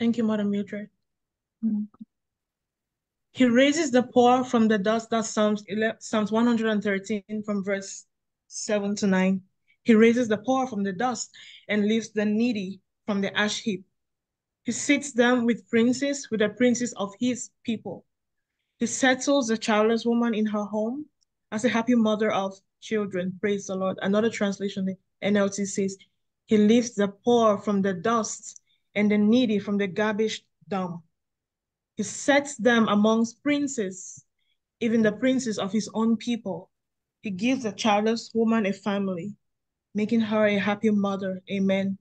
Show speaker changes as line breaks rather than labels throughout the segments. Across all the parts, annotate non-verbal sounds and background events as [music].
Thank you, Mother Mildred. Mm. He raises the poor from the dust. That's Psalms, 11, Psalms 113 from verse 7 to 9. He raises the poor from the dust and lifts the needy from the ash heap. He sits them with princes, with the princes of his people. He settles the childless woman in her home as a happy mother of children. Praise the Lord. Another translation, the NLT says, He lifts the poor from the dust and the needy from the garbage dump. He sets them amongst princes, even the princes of his own people. He gives the childless woman a family, making her a happy mother. Amen.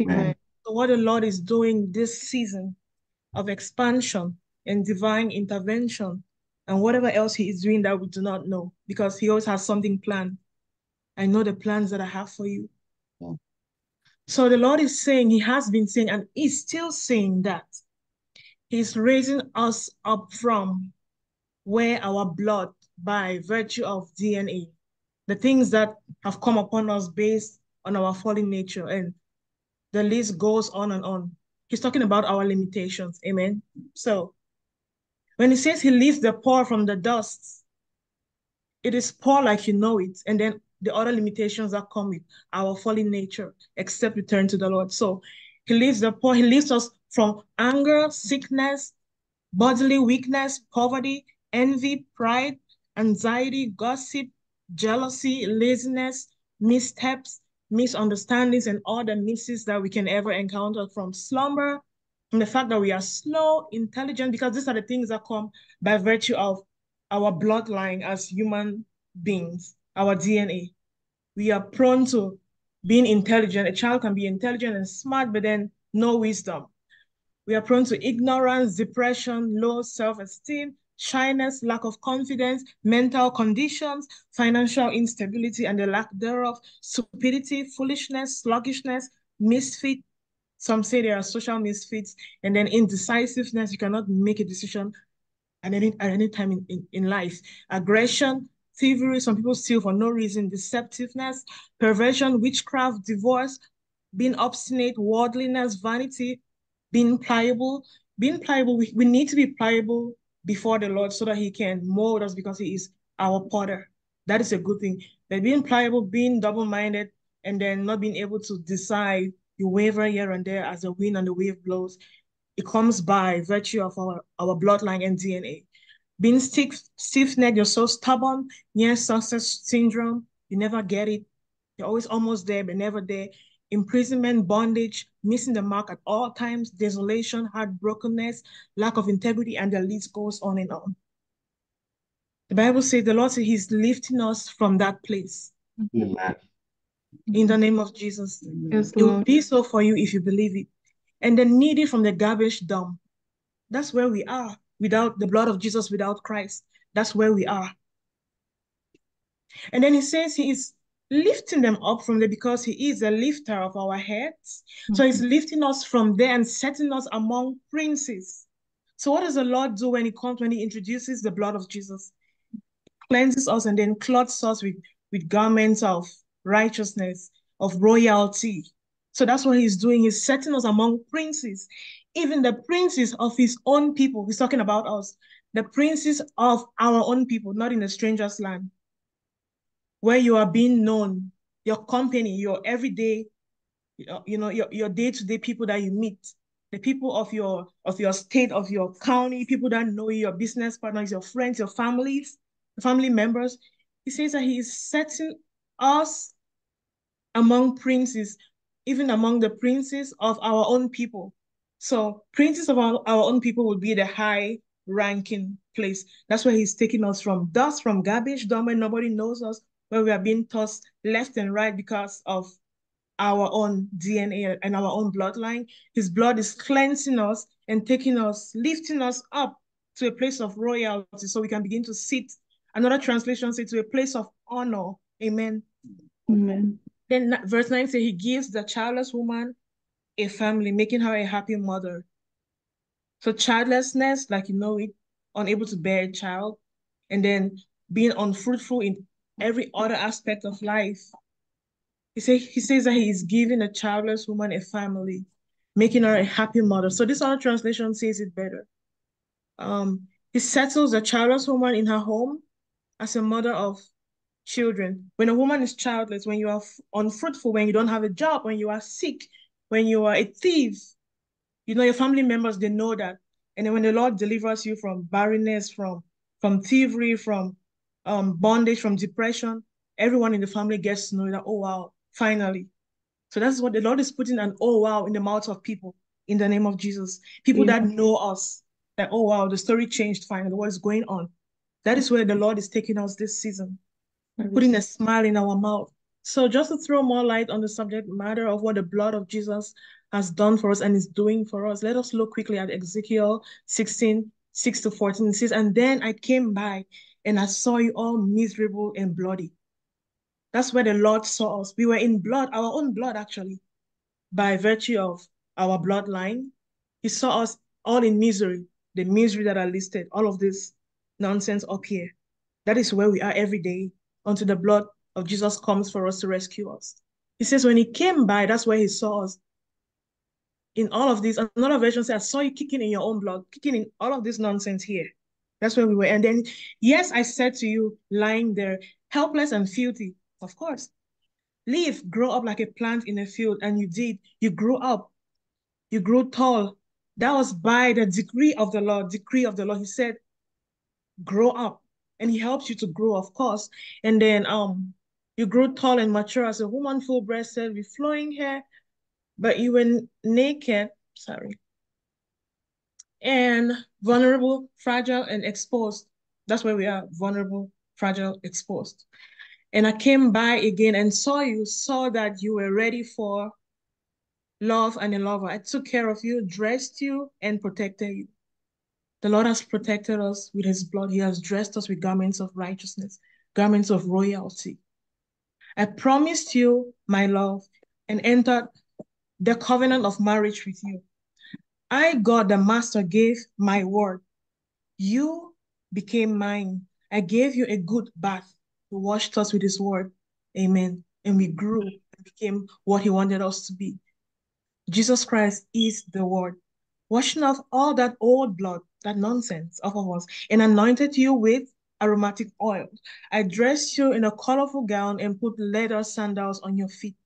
Amen. So what the Lord is doing this season of expansion and divine intervention and whatever else he is doing that we do not know because he always has something planned. I know the plans that I have for you. Yeah. So the Lord is saying, he has been saying, and he's still saying that he's raising us up from where our blood by virtue of DNA, the things that have come upon us based on our fallen nature. And the list goes on and on. He's talking about our limitations. Amen. So when he says he lifts the poor from the dust, it is poor like you know it. And then the other limitations that come with our fallen nature, except return to the Lord. So he lifts the poor, he lifts us from anger, sickness, bodily weakness, poverty, envy, pride, anxiety, gossip, jealousy, laziness, missteps, misunderstandings, and all the misses that we can ever encounter from slumber, from the fact that we are slow, intelligent, because these are the things that come by virtue of our bloodline as human beings our DNA. We are prone to being intelligent. A child can be intelligent and smart, but then no wisdom. We are prone to ignorance, depression, low self-esteem, shyness, lack of confidence, mental conditions, financial instability and the lack thereof, stupidity, foolishness, sluggishness, misfit. Some say there are social misfits, and then indecisiveness. You cannot make a decision at any, at any time in, in, in life. Aggression, thievery, some people steal for no reason, deceptiveness, perversion, witchcraft, divorce, being obstinate, worldliness, vanity, being pliable. Being pliable, we, we need to be pliable before the Lord so that he can mold us because he is our potter. That is a good thing. But being pliable, being double-minded, and then not being able to decide, you waver here and there as the wind and the wave blows. It comes by virtue of our, our bloodline and DNA. Being stiff, stiff-necked, you're so stubborn, near success syndrome, you never get it. You're always almost there, but never there. Imprisonment, bondage, missing the mark at all times, desolation, heartbrokenness, lack of integrity, and the list goes on and on. The Bible says the Lord says He's lifting us from that place. Amen. In the name of Jesus. Yes, it will be so for you if you believe it. And then needy from the garbage dump. That's where we are without the blood of Jesus, without Christ. That's where we are. And then he says he is lifting them up from there because he is a lifter of our heads. Mm -hmm. So he's lifting us from there and setting us among princes. So what does the Lord do when he comes, when he introduces the blood of Jesus? Cleanses us and then clothes us with, with garments of righteousness, of royalty. So that's what he's doing. He's setting us among princes even the princes of his own people, he's talking about us, the princes of our own people, not in a stranger's land, where you are being known, your company, your everyday, you know, your, your day-to-day people that you meet, the people of your of your state, of your county, people that know you, your business partners, your friends, your families, family members. He says that he is setting us among princes, even among the princes of our own people. So princes of our, our own people would be the high ranking place. That's where he's taking us from dust, from garbage, dump where nobody knows us, where we are being tossed left and right because of our own DNA and our own bloodline. His blood is cleansing us and taking us, lifting us up to a place of royalty so we can begin to sit. Another translation says to a place of honor. Amen. Amen. Then verse 9 says he gives the childless woman a family, making her a happy mother. So childlessness, like you know it, unable to bear a child, and then being unfruitful in every other aspect of life. He, say, he says that he is giving a childless woman a family. making her a happy mother. So this other translation says it better. Um, he settles a childless woman in her home as a mother of children. When a woman is childless, when you are unfruitful, when you don't have a job, when you are sick, when you are a thief, you know, your family members, they know that. And then when the Lord delivers you from barrenness, from, from thievery, from um, bondage, from depression, everyone in the family gets to know that, oh, wow, finally. So that's what the Lord is putting an oh, wow in the mouth of people in the name of Jesus. People yeah. that know us, that, oh, wow, the story changed finally. What is going on? That is where the Lord is taking us this season, putting a smile in our mouth. So just to throw more light on the subject matter of what the blood of Jesus has done for us and is doing for us, let us look quickly at Ezekiel 16, 6 to 14. It says, And then I came by and I saw you all miserable and bloody. That's where the Lord saw us. We were in blood, our own blood actually, by virtue of our bloodline. He saw us all in misery, the misery that are listed, all of this nonsense up here. That is where we are every day until the blood of Jesus comes for us to rescue us. He says when he came by, that's where he saw us. In all of this, another version says, I saw you kicking in your own blood, kicking in all of this nonsense here. That's where we were. And then, yes, I said to you, lying there, helpless and filthy, of course. Live, grow up like a plant in a field, and you did. You grew up. You grew tall. That was by the decree of the Lord, decree of the Lord. He said, grow up. And he helps you to grow, of course. And then um, you grew tall and mature as a woman, full-breasted, with flowing hair, but you were naked, sorry, and vulnerable, fragile, and exposed. That's where we are, vulnerable, fragile, exposed. And I came by again and saw you, saw that you were ready for love and a lover. I took care of you, dressed you, and protected you. The Lord has protected us with his blood. He has dressed us with garments of righteousness, garments of royalty. I promised you my love and entered the covenant of marriage with you. I, God, the master, gave my word. You became mine. I gave you a good bath. He washed us with his word. Amen. And we grew and became what he wanted us to be. Jesus Christ is the word, washing off all that old blood, that nonsense off of us, and anointed you with aromatic oil. I dressed you in a colorful gown and put leather sandals on your feet.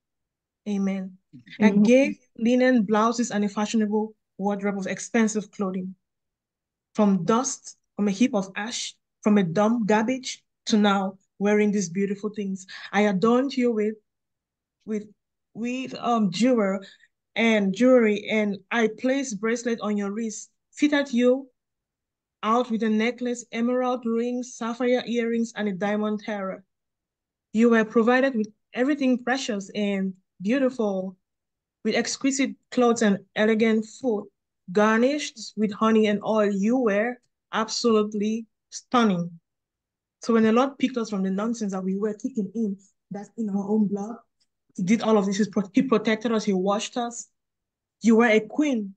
Amen. Mm-hmm. I gave linen blouses and a fashionable wardrobe of expensive clothing. From dust, from a heap of ash, from a dump garbage to now, wearing these beautiful things. I adorned you with with with um jewelry and jewelry, and I placed bracelet on your wrist, fitted you out with a necklace, emerald rings, sapphire earrings, and a diamond tiara. You were provided with everything precious and beautiful, with exquisite clothes and elegant food, garnished with honey and oil. You were absolutely stunning. So when the Lord picked us from the nonsense that we were kicking in, that's in our own blood, he did all of this. He protected us. He washed us. You were a queen.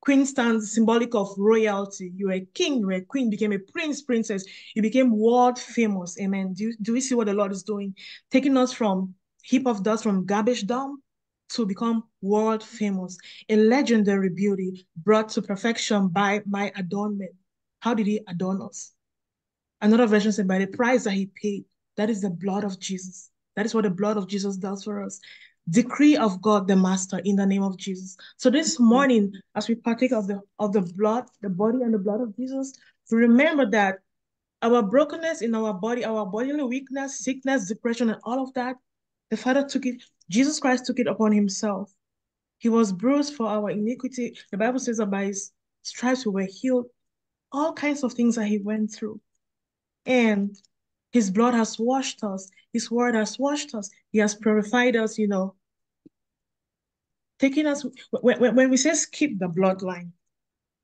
Queen stands symbolic of royalty. You were a king. You were a queen. Became a prince, princess. You became world famous. Amen. Do, do we see what the Lord is doing? Taking us from heap of dust, from garbage dump, to become world famous, a legendary beauty brought to perfection by my adornment. How did he adorn us? Another version said, by the price that he paid. That is the blood of Jesus. That is what the blood of Jesus does for us. Decree of God the Master in the name of Jesus. So this morning, as we partake of the of the blood, the body and the blood of Jesus, remember that our brokenness in our body, our bodily weakness, sickness, depression, and all of that, the Father took it, Jesus Christ took it upon himself. He was bruised for our iniquity. The Bible says that by his stripes we were healed. All kinds of things that he went through. And his blood has washed us. His word has washed us. He has purified us, you know. Taking us, when, when we say skip the bloodline,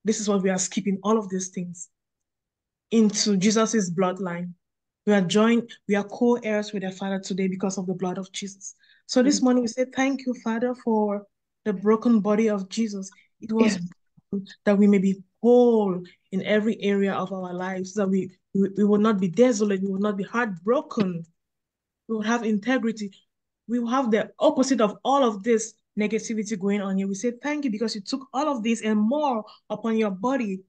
this is what we are skipping, all of these things into Jesus's bloodline. We are joined, we are co-heirs with the Father today because of the blood of Jesus. So this mm-hmm. morning we say, thank you, Father, for the broken body of Jesus. It was that we may be whole in every area of our lives, that we we, we will not be desolate. We will not be heartbroken. We will have integrity. We will have the opposite of all of this negativity going on here. We say thank you because you took all of this and more upon your body,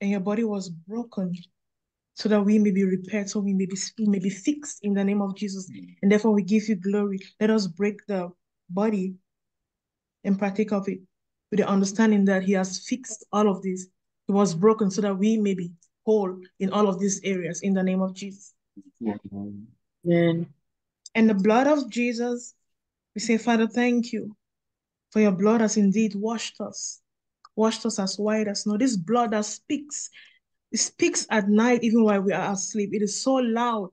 and your body was broken so that we may be repaired, so we may be we may be fixed in the name of Jesus. And therefore we give you glory. Let us break the body and partake of it with the understanding that he has fixed all of this. It was broken so that we may be whole in all of these areas in the name of Jesus.
Amen.
And the blood of Jesus, we say, Father, thank you for your blood has indeed washed us, washed us as white as snow. This blood that speaks, it speaks at night even while we are asleep. It is so loud.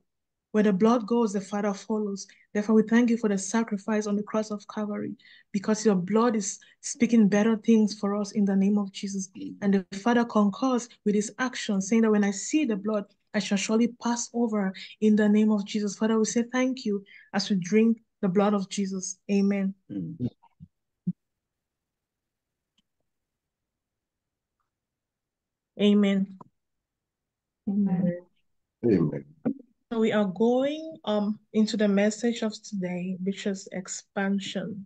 Where the blood goes, the Father follows. Therefore, we thank you for the sacrifice on the cross of Calvary because your blood is speaking better things for us in the name of Jesus. And the Father concurs with his action, saying that when I see the blood, I shall surely pass over in the name of Jesus. Father, we say thank you as we drink the blood of Jesus. Amen. Amen.
Amen.
Amen.
So we are going um into the message of today, which is expansion.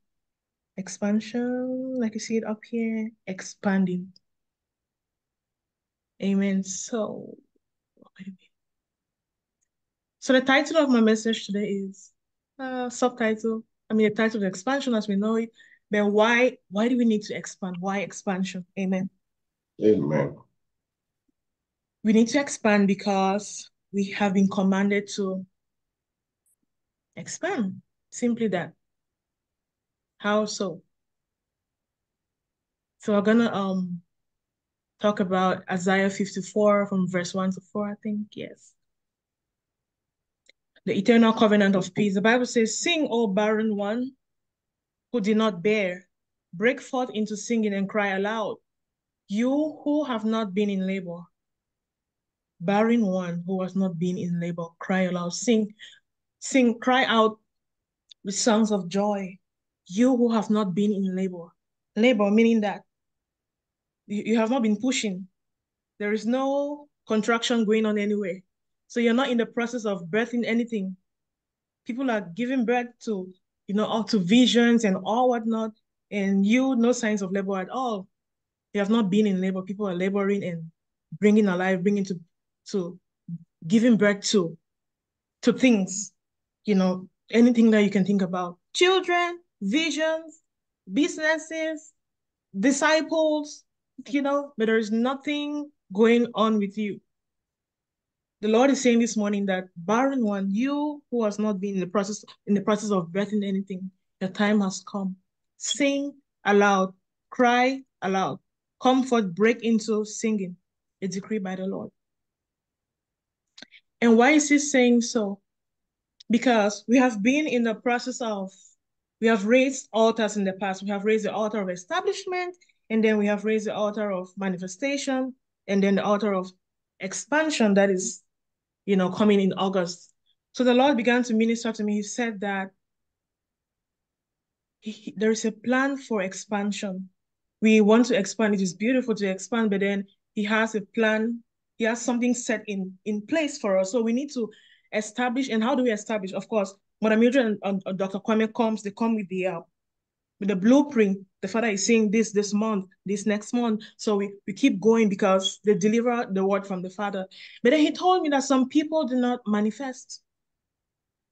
Expansion, like you see it up here, expanding. Amen. So, wait a minute. So the title of my message today is uh subtitle. I mean the title of expansion as we know it. But why why do we need to expand? Why expansion? Amen.
Amen.
We need to expand because we have been commanded to expand. Simply that. How so? So we're gonna um talk about Isaiah 54 from verse 1 to 4, I think. Yes. The eternal covenant of peace. The Bible says, Sing, O barren one who did not bear, break forth into singing and cry aloud. You who have not been in labor, barren one who has not been in labor, cry aloud. Sing, sing, cry out with songs of joy. You who have not been in labor. Labor meaning that you, you have not been pushing. There is no contraction going on anywhere. So you're not in the process of birthing anything. People are giving birth to, you know, all to visions and all whatnot, and you no signs of labor at all. You have not been in labor. People are laboring and bringing alive, bringing to, to giving birth to, to things, you know, anything that you can think about. Children, visions, businesses, disciples, you know, but there is nothing going on with you. The Lord is saying this morning that barren one, you who has not been in the process in the process of birthing anything, the time has come. Sing aloud, cry aloud, come forth, break into singing. A decree by the Lord. And why is he saying so? Because we have been in the process of, we have raised altars in the past. We have raised the altar of establishment, and then we have raised the altar of manifestation, and then the altar of expansion that is, you know, coming in August. So the Lord began to minister to me. He said that he, there is a plan for expansion. We want to expand. It is beautiful to expand, but then he has a plan. He has something set in, in place for us. So we need to establish. And how do we establish? Of course, Mother Mildred and, and Dr. Kwame comes, they come with the uh, the blueprint. The father is saying this this month, this next month. So we, we keep going because they deliver the word from the father. But then he told me that some people do not manifest.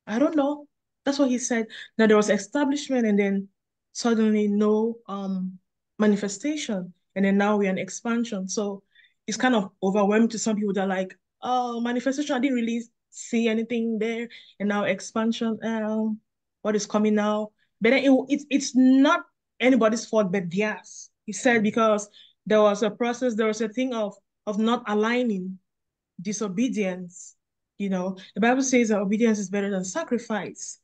I don't know. That's what he said. That there was establishment and then suddenly no um manifestation. And then now we're in expansion. So it's kind of overwhelming to some people that like, oh, manifestation, I didn't really see anything there. And now expansion, um, what is coming now? But then it, it, it's not anybody's fault but theirs. He said because there was a process, there was a thing of of not aligning disobedience. You know, the Bible says that obedience is better than sacrifice.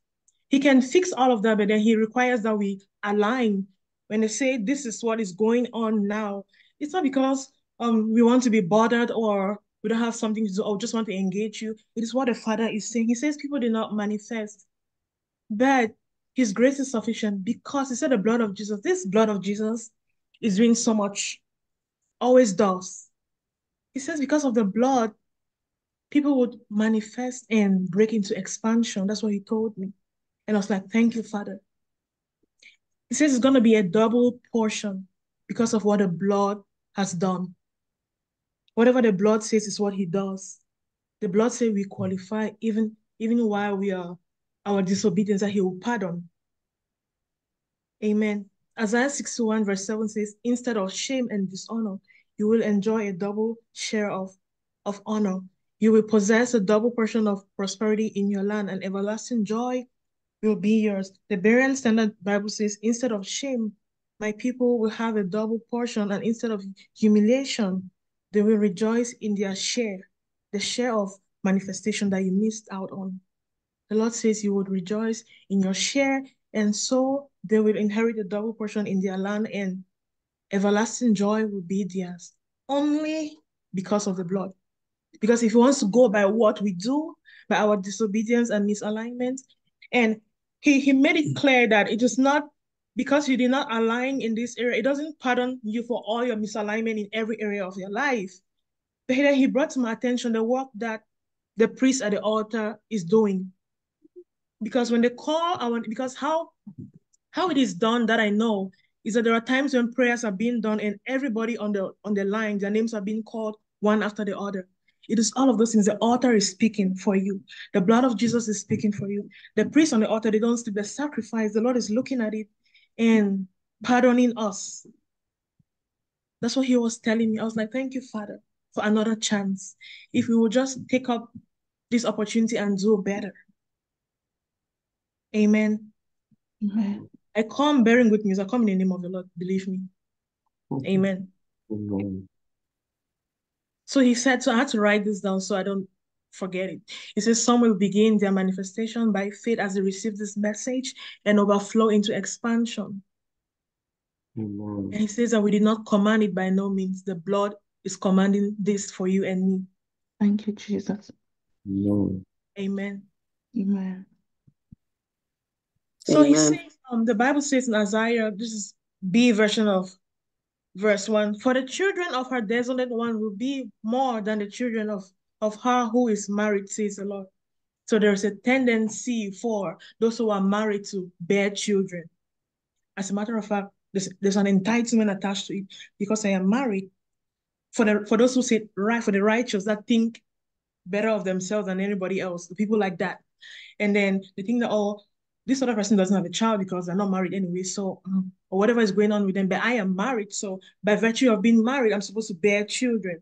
He can fix all of that, but then he requires that we align. When they say this is what is going on now, it's not because um we want to be bothered or we don't have something to do or just want to engage you. It is what the Father is saying. He says people do not manifest. But his grace is sufficient because he said the blood of Jesus, this blood of Jesus is doing so much, always does. He says because of the blood, people would manifest and break into expansion. That's what he told me. And I was like, thank you, Father. He says it's going to be a double portion because of what the blood has done. Whatever the blood says is what he does. The blood says we qualify even, even while we are our disobedience that he will pardon. Amen. Isaiah 61 verse 7 says, instead of shame and dishonor, you will enjoy a double share of, of honor. You will possess a double portion of prosperity in your land and everlasting joy will be yours. The Berean Standard Bible says, instead of shame, my people will have a double portion, and instead of humiliation, they will rejoice in their share, the share of manifestation that you missed out on. The Lord says you would rejoice in your share, and so they will inherit a double portion in their land, and everlasting joy will be theirs only because of the blood. Because if he wants to go by what we do, by our disobedience and misalignment, and he, he made it clear that it is not because you did not align in this area, it doesn't pardon you for all your misalignment in every area of your life. But then he brought to my attention the work that the priest at the altar is doing. Because when they call our, because how how it is done that I know is that there are times when prayers are being done and everybody on the on the line, their names are being called one after the other. It is all of those things. The altar is speaking for you. The blood of Jesus is speaking for you. The priest on the altar, they don't sleep. The sacrifice, the Lord is looking at it and pardoning us. That's what he was telling me. I was like, thank you, Father, for another chance. If we will just take up this opportunity and do better. Amen.
Amen.
I come bearing good news. I come in the name of the Lord. Believe me. Mm-hmm. Amen.
Amen.
So he said, so I had to write this down so I don't forget it. He says, some will begin their manifestation by faith as they receive this message and overflow into expansion.
Amen.
And he says that we did not command it by no means. The blood is commanding this for you and me.
Thank you, Jesus.
Amen.
Amen.
Amen.
So he
Amen.
says, um, the Bible says in Isaiah, this is B version of verse 1 For the children of her desolate one will be more than the children of, of her who is married, says the Lord. So there's a tendency for those who are married to bear children. As a matter of fact, there's, there's an entitlement attached to it because I am married. For the for those who say right for the righteous that think better of themselves than anybody else, the people like that. And then they think that oh, this other person doesn't have a child because they're not married anyway. So um, or whatever is going on with them. But I am married, so by virtue of being married, I'm supposed to bear children.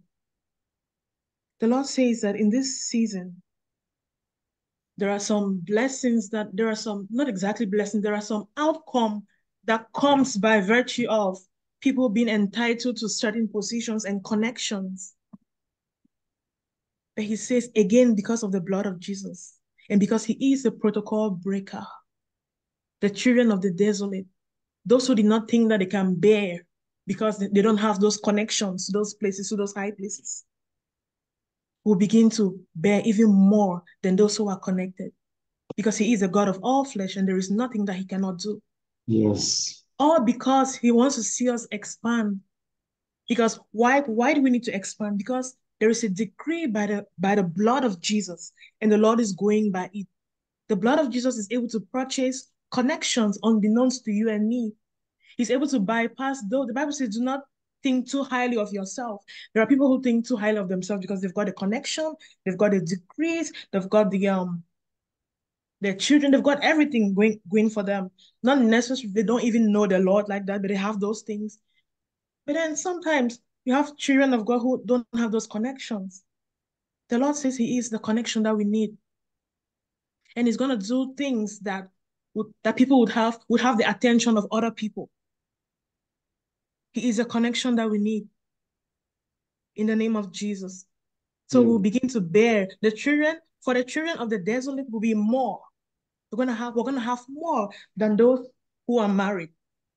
The Lord says that in this season, there are some blessings that there are some not exactly blessings. There are some outcome that comes by virtue of people being entitled to certain positions and connections. But he says again, because of the blood of Jesus and because he is a protocol breaker, the children of the desolate, those who did not think that they can bear because they don't have those connections to those places, to those high places, will begin to bear even more than those who are connected because he is a God of all flesh and there is nothing that he cannot do.
Yes.
All because he wants to see us expand. Because why, why do we need to expand? Because there is a decree by the by the blood of Jesus, and the Lord is going by it. The blood of Jesus is able to purchase connections unbeknownst to you and me. He's able to bypass though the Bible says do not think too highly of yourself. There are people who think too highly of themselves because they've got a connection, they've got a decrees, they've got the um their children, they've got everything going going for them. Not necessarily they don't even know the Lord like that, but they have those things. But then sometimes you have children of God who don't have those connections. The Lord says He is the connection that we need. And He's gonna do things that would that people would have would have the attention of other people. He is a connection that we need. In the name of Jesus. So
Mm.
we'll begin to bear the children, for the children of the desolate will be more. We're gonna have, we're gonna have more than those who are married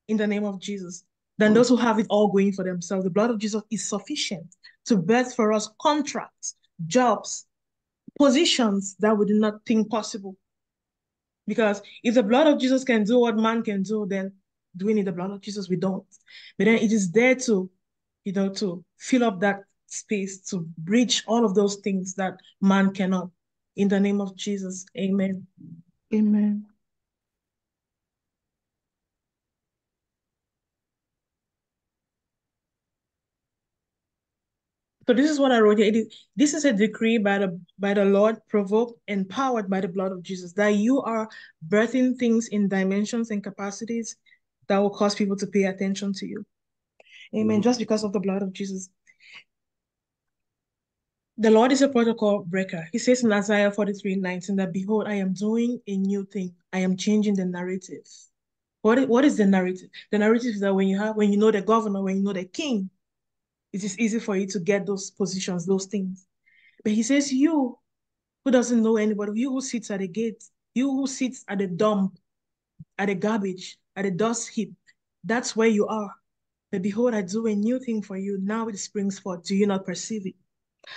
in the name of Jesus, than those who have it all going for themselves. The blood of Jesus is sufficient to birth for us contracts, jobs, positions that we did not think possible. Because if the blood of Jesus can do what man can do, then do we need the blood of Jesus? We don't. But then it is there to, you know, to fill up that space, to bridge all of those things that man cannot. In the name of Jesus, amen.
Amen.
So this is what I wrote here. It is, this is a decree by the by the Lord, provoked and powered by the blood of Jesus, that you are birthing things in dimensions and capacities that will cause people to pay attention to you. Amen. Mm. Just because of the blood of Jesus. The Lord is a protocol breaker. He says in Isaiah 43, 19 that behold, I am doing a new thing. I am changing the narrative. What is, what is the narrative? The narrative is that when you have when you know the governor, when you know the king, it is easy for you to get those positions, those things. But he says, you who doesn't know anybody, you who sits at the gate, you who sits at the dump, at the garbage, at the dust heap, that's where you are. But behold, I do a new thing for you. Now it springs forth. Do you not perceive it?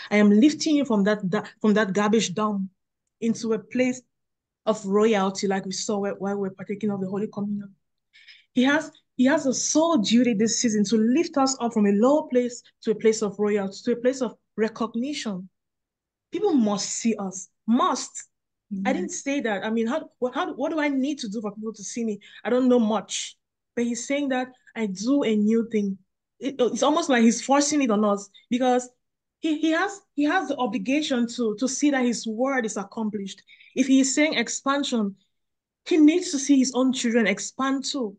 I am lifting you from that, that from that garbage dump into a place of royalty, like we saw while we are partaking of the Holy Communion. He has he has a sole duty this season to lift us up from a low place to a place of royalty, to a place of recognition. People must see us. Must. Mm-hmm. I didn't say that. I mean, how, how, what do I need to do for people to see me? I don't know much. But he's saying that I do a new thing. It, it's almost like he's forcing it on us because he, he has he has the obligation to to see that his word is accomplished. If he is saying expansion, he needs to see his own children expand too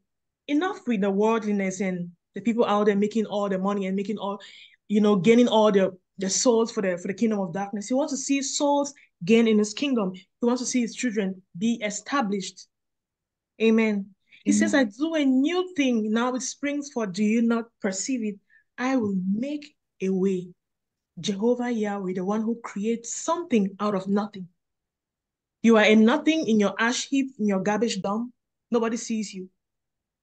enough with the worldliness and the people out there making all the money and making all, you know, gaining all the the souls for the for the kingdom of darkness. He wants to see souls gain in his kingdom. He wants to see his children be established. Amen. He mm-hmm. says, I do a new thing. Now it springs forth. Do you not perceive it? I will make a way. Jehovah Yahweh, the one who creates something out of nothing. You are a nothing in your ash heap, in your garbage dump. Nobody sees you.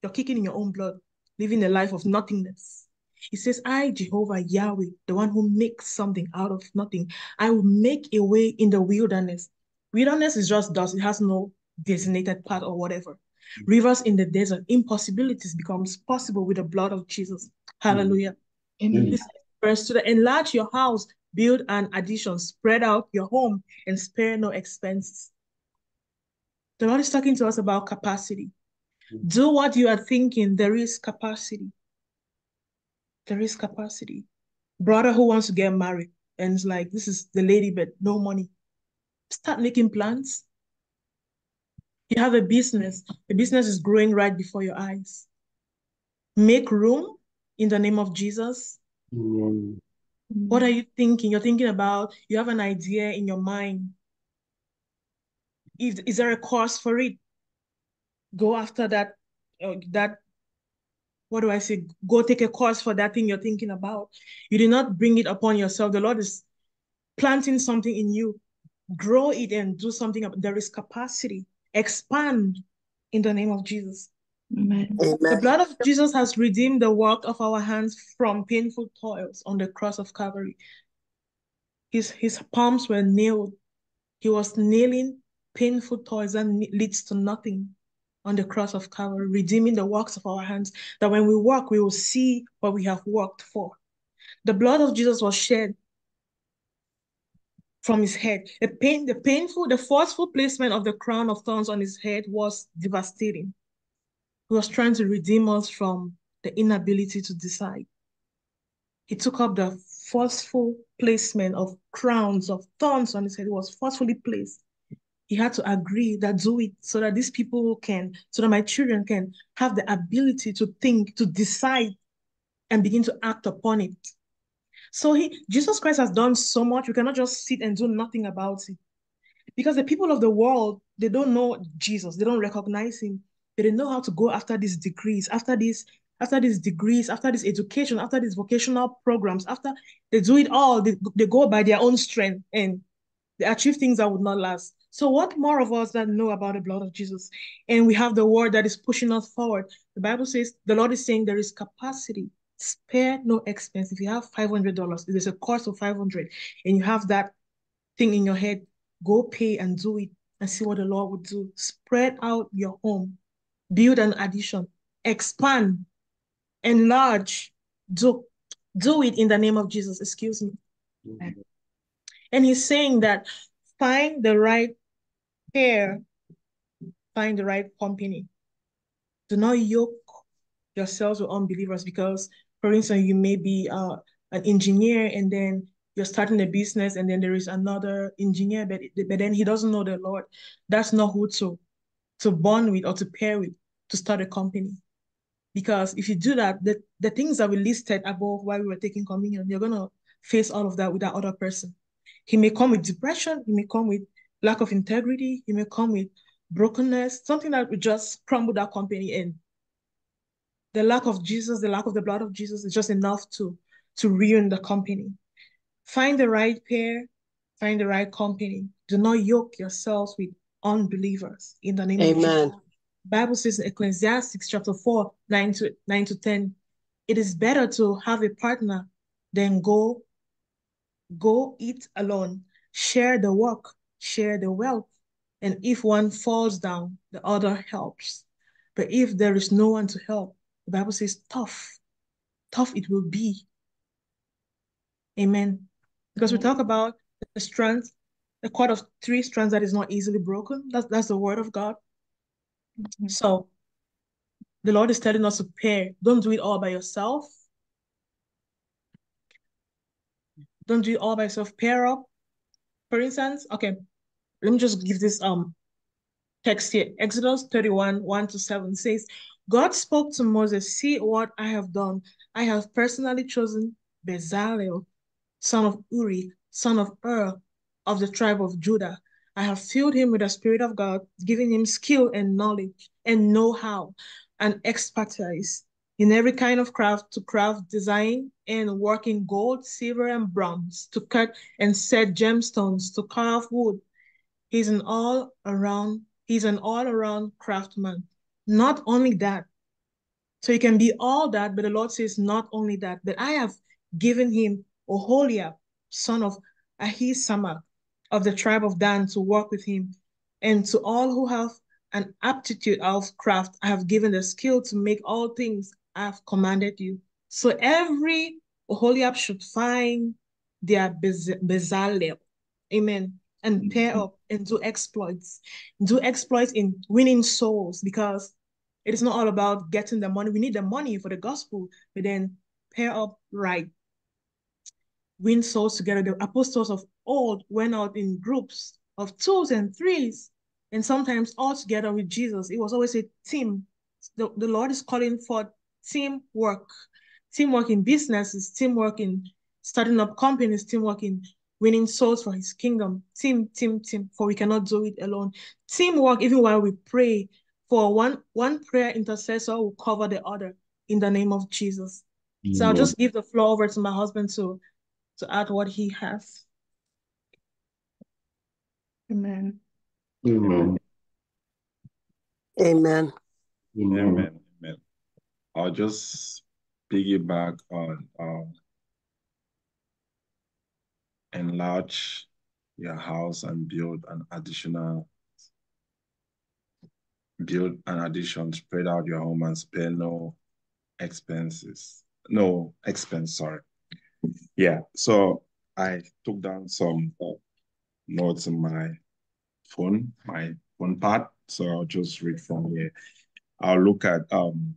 You're kicking in your own blood, living a life of nothingness. He says, I, Jehovah Yahweh, the one who makes something out of nothing, I will make a way in the wilderness. Wilderness is just dust, it has no designated path or whatever. Mm. Rivers in the desert, impossibilities becomes possible with the blood of Jesus. Hallelujah. Mm. Amen. Verse to the enlarge your house, build an addition, spread out your home, and spare no expenses. The Lord is talking to us about capacity. Do what you are thinking. There is capacity. There is capacity. Brother who wants to get married and it's like, this is the lady, but no money. Start making plans. You have a business. The business is growing right before your eyes. Make room in the name of Jesus. Mm. What are you thinking? You're thinking about, you have an idea in your mind. Is, is there a course for it? Go after that uh, that what do I say? Go take a course for that thing you're thinking about. You did not bring it upon yourself. The Lord is planting something in you. Grow it and do something. There is capacity. Expand in the name of Jesus. Amen. Amen. The blood of Jesus has redeemed the work of our hands from painful toils on the cross of Calvary. His, his palms were nailed. He was nailing painful toils and leads to nothing on the cross of Calvary, redeeming the works of our hands, that when we work, we will see what we have worked for. The blood of Jesus was shed from his head. The pain, the painful, the forceful placement of the crown of thorns on his head was devastating. He was trying to redeem us from the inability to decide. He took up the forceful placement of crowns of thorns on his head. It was forcefully placed he had to agree that do it so that these people can, so that my children can have the ability to think, to decide, and begin to act upon it. So he, Jesus Christ has done so much. We cannot just sit and do nothing about it. Because the people of the world, they don't know Jesus. They don't recognize him. They don't know how to go after these degrees, after these, after these degrees, after this education, after these vocational programs, after they do it all, they, they go by their own strength and they achieve things that would not last. So what more of us that know about the blood of Jesus? And we have the word that is pushing us forward. The Bible says, the Lord is saying there is capacity. Spare no expense. If you have $500, there's a cost of 500 and you have that thing in your head, go pay and do it and see what the Lord would do. Spread out your home. Build an addition. Expand. Enlarge. Do, do it in the name of Jesus. Excuse me. Mm -hmm. And he's saying that find the right here, find the right company. Do not yoke yourselves with unbelievers because, for instance, you may be uh, an engineer and then you're starting a business and then there is another engineer, but, but then he doesn't know the Lord. That's not who to, to bond with or to pair with to start a company. Because if you do that, the, the things that we listed above while we were taking communion, you're going to face all of that with that other person. He may come with depression, he may come with lack of integrity, You may come with brokenness, something that would just crumble that company in. The lack of Jesus, the lack of the blood of Jesus is just enough to, to ruin the company. Find the right pair, find the right company. Do not yoke yourselves with unbelievers in the name
Amen.
of Jesus. Bible says in Ecclesiastes chapter 4, 9 to 9 to 10, it is better to have a partner than go go eat alone, share the work, share the wealth. And if one falls down, the other helps. But if there is no one to help, the Bible says tough, tough it will be. Amen. Because we talk about the strands, the cord of three strands that is not easily broken. That's that's the word of God.
Mhm.
So the Lord is telling us to pair. Don't do it all by yourself. Don't do it all by yourself. Pair up. For instance, okay, let me just give this um text here. Exodus 31, 1 to 7 says, God spoke to Moses, See what I have done. I have personally chosen Bezalel, son of Uri, son of Ur, of the tribe of Judah. I have filled him with the Spirit of God, giving him skill and knowledge and know how and expertise in every kind of craft to craft, design, and work in gold, silver, and bronze, to cut and set gemstones, to carve wood. He's an all around, he's an all around craftsman. Not only that, so he can be all that, but the Lord says, not only that, but I have given him Oholiab, son of Ahisamach, of the tribe of Dan, to work with him. And to all who have an aptitude of craft, I have given the skill to make all things I have commanded you. So every Oholiab should find their Bez- Bezalel. Amen. And pair mm-hmm. up and do exploits. Do exploits in winning souls because it is not all about getting the money. We need the money for the gospel, but then pair up right. Win souls together. The apostles of old went out in groups of twos and threes, and sometimes all together with Jesus. It was always a team. The, the Lord is calling for teamwork, teamwork in businesses, teamwork in starting up companies, teamwork in winning souls for his kingdom. Team, team, team, for we cannot do it alone. Teamwork, even while we pray, for one one prayer intercessor will cover the other in the name of Jesus. So I'll just give the floor over to my husband to to add what he has.
Amen.
Amen.
Amen.
Amen.
Amen. Amen. I'll just piggyback on um, enlarge your house and build an additional build an addition, spread out your home and spare no expenses. No expense, sorry. Yeah. So I took down some uh, notes in my phone, my phone pad. So I'll just read from here. I'll look at um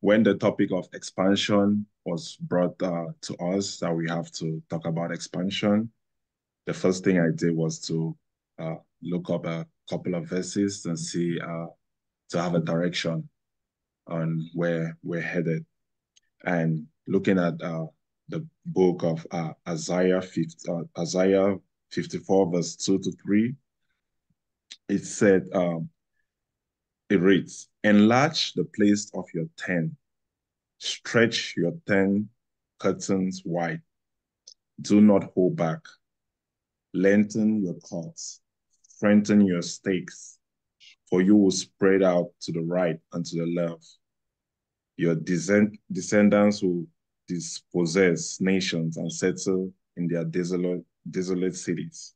when the topic of expansion was brought uh, to us that we have to talk about expansion. The first thing I did was to uh, look up a couple of verses and see uh, to have a direction on where we're headed. And looking at uh, the book of uh, Isaiah 50, uh, Isaiah 54, verse 2 to 3, it said, um, it reads, Enlarge the place of your tent, stretch your tent curtains wide, do not hold back, lengthen your cords, strengthen your stakes, for you will spread out to the right and to the left. Your descend- descendants will dispossess nations and settle in their desolate, desolate cities.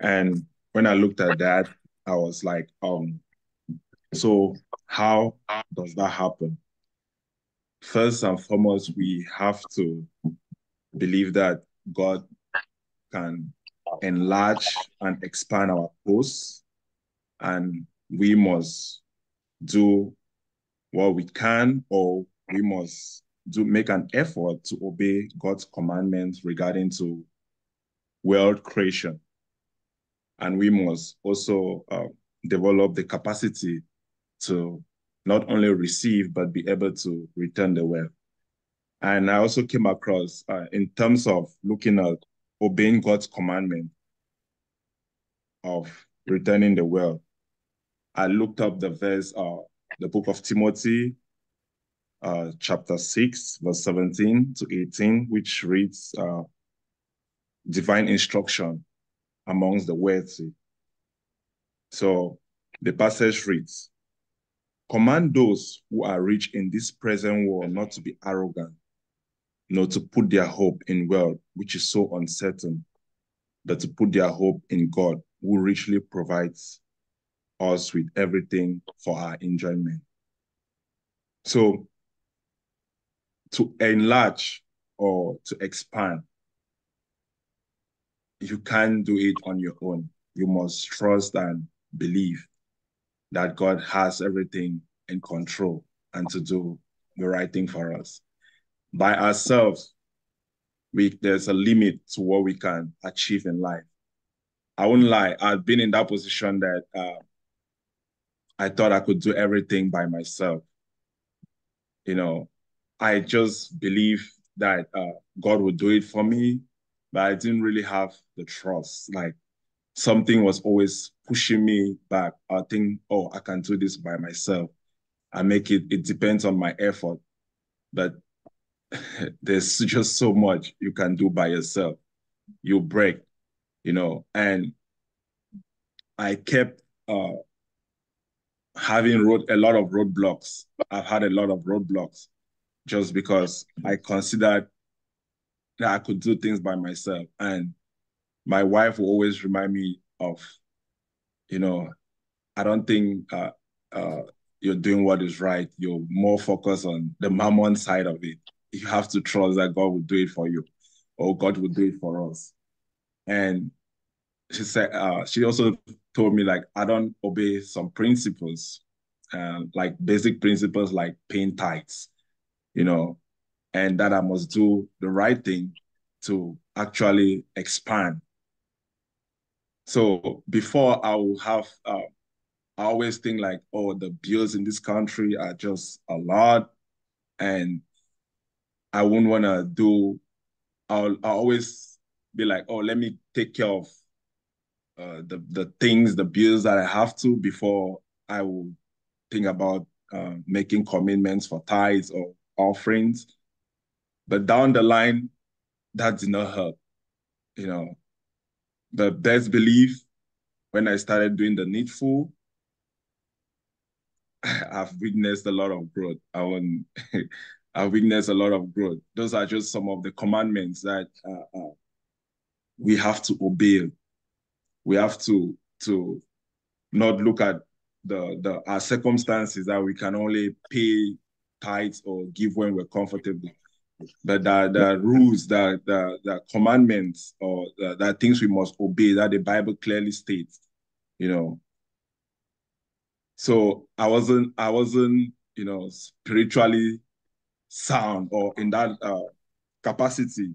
And when I looked at that, I was like, um, so how does that happen? First and foremost, we have to believe that God can enlarge and expand our coast, and we must do what we can, or we must do make an effort to obey God's commandments regarding to world creation. And we must also uh, develop the capacity to not only receive, but be able to return the wealth. And I also came across, uh, in terms of looking at obeying God's commandment of returning the wealth, I looked up the verse, uh, the book of Timothy, uh, chapter 6, verse 17 to 18, which reads uh, divine instruction amongst the wealthy. So the passage reads, Command those who are rich in this present world not to be arrogant, nor to put their hope in wealth, which is so uncertain, but to put their hope in God, who richly provides us with everything for our enjoyment. So to enlarge or to expand, you can't do it on your own. You must trust and believe that God has everything in control and to do the right thing for us. By ourselves, we there's a limit to what we can achieve in life. I won't lie, I've been in that position that uh, I thought I could do everything by myself. You know, I just believe that uh, God would do it for me, but I didn't really have the trust. Like something was always pushing me back. I think, oh, I can do this by myself. I make it, it depends on my effort. But [laughs] there's just so much you can do by yourself. You break, you know, and I kept uh, having road a lot of roadblocks. I've had a lot of roadblocks just because I considered that I could do things by myself. And my wife will always remind me of, you know, I don't think uh, uh, you're doing what is right. You're more focused on the mammon side of it. You have to trust that God will do it for you, or God will do it for us. And she said, uh, she also told me like I don't obey some principles, uh, like basic principles like paying tithes, you know, and that I must do the right thing to actually expand. So before I will have, uh, I always think like, oh, the bills in this country are just a lot, and I wouldn't want to do. I'll, I'll always be like, oh, let me take care of uh, the the things, the bills that I have to before I will think about uh, making commitments for tithes or offerings. But down the line, that did not help. You know, the best belief when I started doing the needful, [laughs] I've witnessed a lot of growth. I want, [laughs] I've witnessed a lot of growth. Those are just some of the commandments that uh, uh, we have to obey. We have to to not look at the the our circumstances that we can only pay tithes or give when we're comfortable. But the, the rules, the, the, the commandments, or the, the things we must obey that the Bible clearly states, you know. So I wasn't, I wasn't, you know, spiritually sound or in that uh, capacity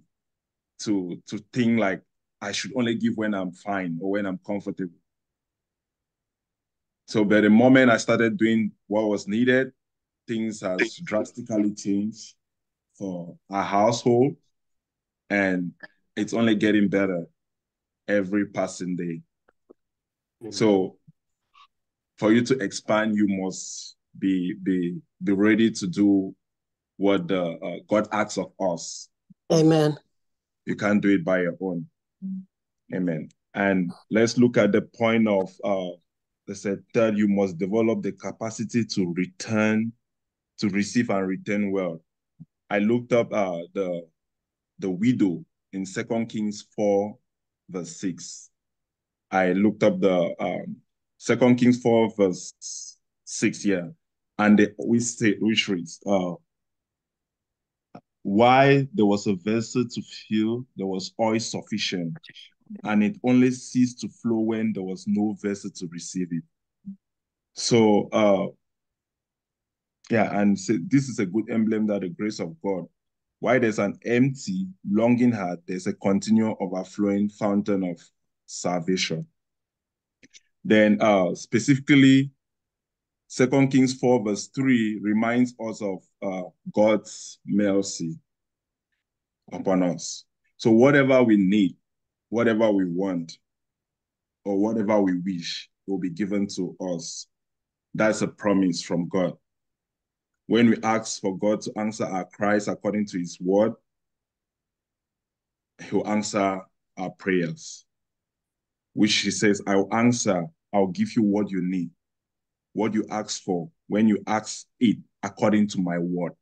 to to think like I should only give when I'm fine or when I'm comfortable. So, by the moment I started doing what was needed, things has drastically changed for our household, and it's only getting better every passing day. Mm-hmm. So, for you to expand, you must be be be ready to do what the, uh, God asks of us.
Amen.
You can't do it by your own. Mm-hmm. Amen. And let's look at the point of uh, they said third, you must develop the capacity to return, to receive and return well. I looked up uh, the the widow in Second Kings four, verse six. I looked up the um, Second Kings four, verse six. Yeah, and the, we say which reads, uh, why there was a vessel to fill, there was oil sufficient and it only ceased to flow when there was no vessel to receive it. So uh, Yeah, and so this is a good emblem that the grace of God, why there's an empty, longing heart, there's a continual overflowing fountain of salvation. Then uh specifically, Second Kings 4, verse 3 reminds us of uh, God's mercy upon us. So whatever we need, whatever we want, or whatever we wish will be given to us. That's a promise from God. When we ask for God to answer our cries according to his word, he'll answer our prayers, which he says, I will answer, I'll give you what you need, what you ask for, when you ask it according to my word.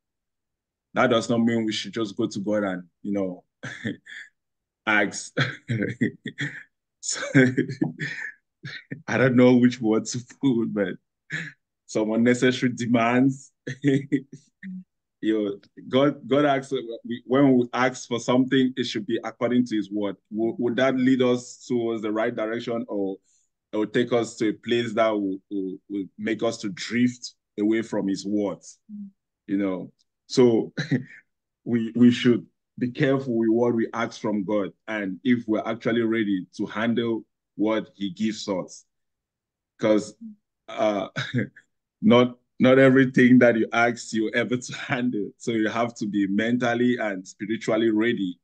That does not mean we should just go to God and, you know, [laughs] ask. [laughs] [laughs] I don't know which word to put, but some unnecessary demands. [laughs] you know, God, God asks when we ask for something, it should be according to His word. Would, would that lead us towards the right direction, or it will take us to a place that will, will, will make us to drift away from His words? You know, so [laughs] we we should be careful with what we ask from God, and if we're actually ready to handle what He gives us, because uh, [laughs] not not everything that you ask you ever to [laughs] handle. So you have to be mentally and spiritually ready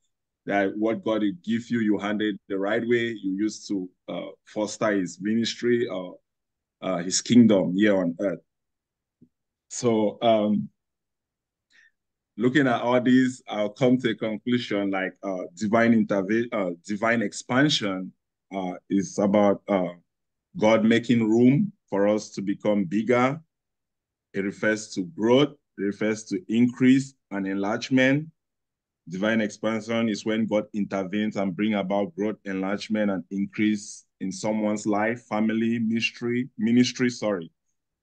that what God will give you, you handle the right way. You used to uh, foster His ministry or uh, His kingdom here on earth. So um, looking at all these, I'll come to a conclusion like uh, divine intervention, uh, divine expansion uh, is about uh, God making room for us to become bigger. It refers to growth, it refers to increase and enlargement. Divine expansion is when God intervenes and bring about growth, enlargement, and increase in someone's life, family, ministry, ministry, sorry,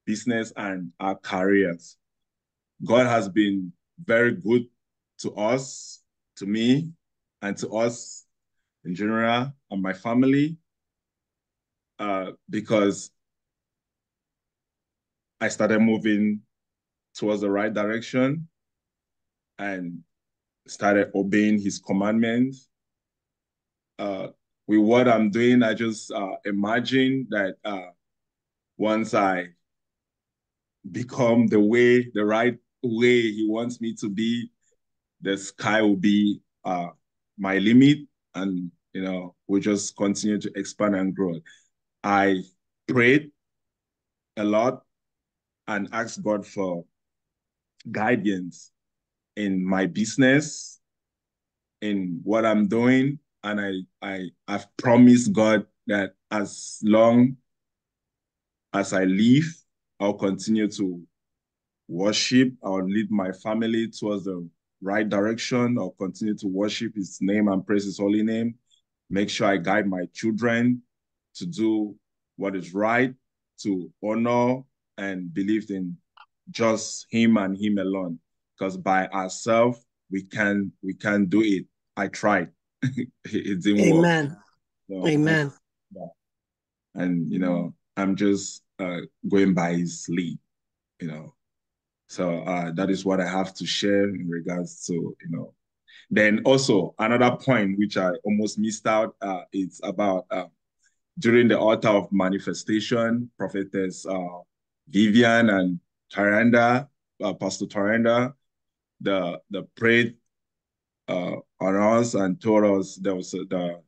business, and our careers. God has been very good to us, to me, and to us in general, and my family, uh, because I started moving towards the right direction and started obeying his commandments. Uh, with what I'm doing, I just uh, imagine that uh, once I become the way, the right way he wants me to be, the sky will be uh, my limit, and you know we'll just continue to expand and grow. I prayed a lot and ask God for guidance in my business, in what I'm doing, and I I I've promised God that as long as I live, I'll continue to worship. I'll lead my family towards the right direction. I'll continue to worship His name and praise His holy name. Make sure I guide my children to do what is right, to honor and believed in just Him and Him alone. Because by ourselves we can we can do it. I tried. [laughs] it didn't
Amen.
work. So,
Amen.
yeah. And you know, I'm just uh, going by His lead. You know, so uh, that is what I have to share in regards to you know. Then also another point which I almost missed out uh, is about uh, during the altar of manifestation, prophetess uh, Vivian and Taranda, uh, Pastor Taranda, the the prayed uh, on us and told us there was a, the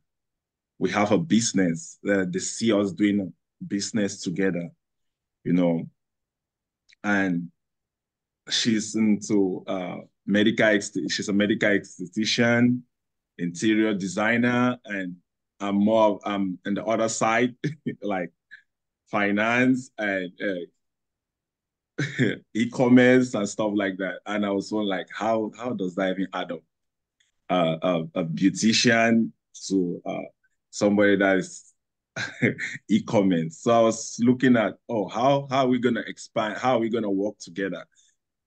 we have a business that they see us doing business together, you know, and she's into uh, medical. She's a medical esthetician, interior designer, and I'm more um on the other side, [laughs] like finance and uh, [laughs] e-commerce and stuff like that. And I was wondering, like, how how does that even add up? Uh, a, a beautician to uh, somebody that is [laughs] e-commerce. So I was looking at, oh, how how are we gonna expand? How are we gonna work together?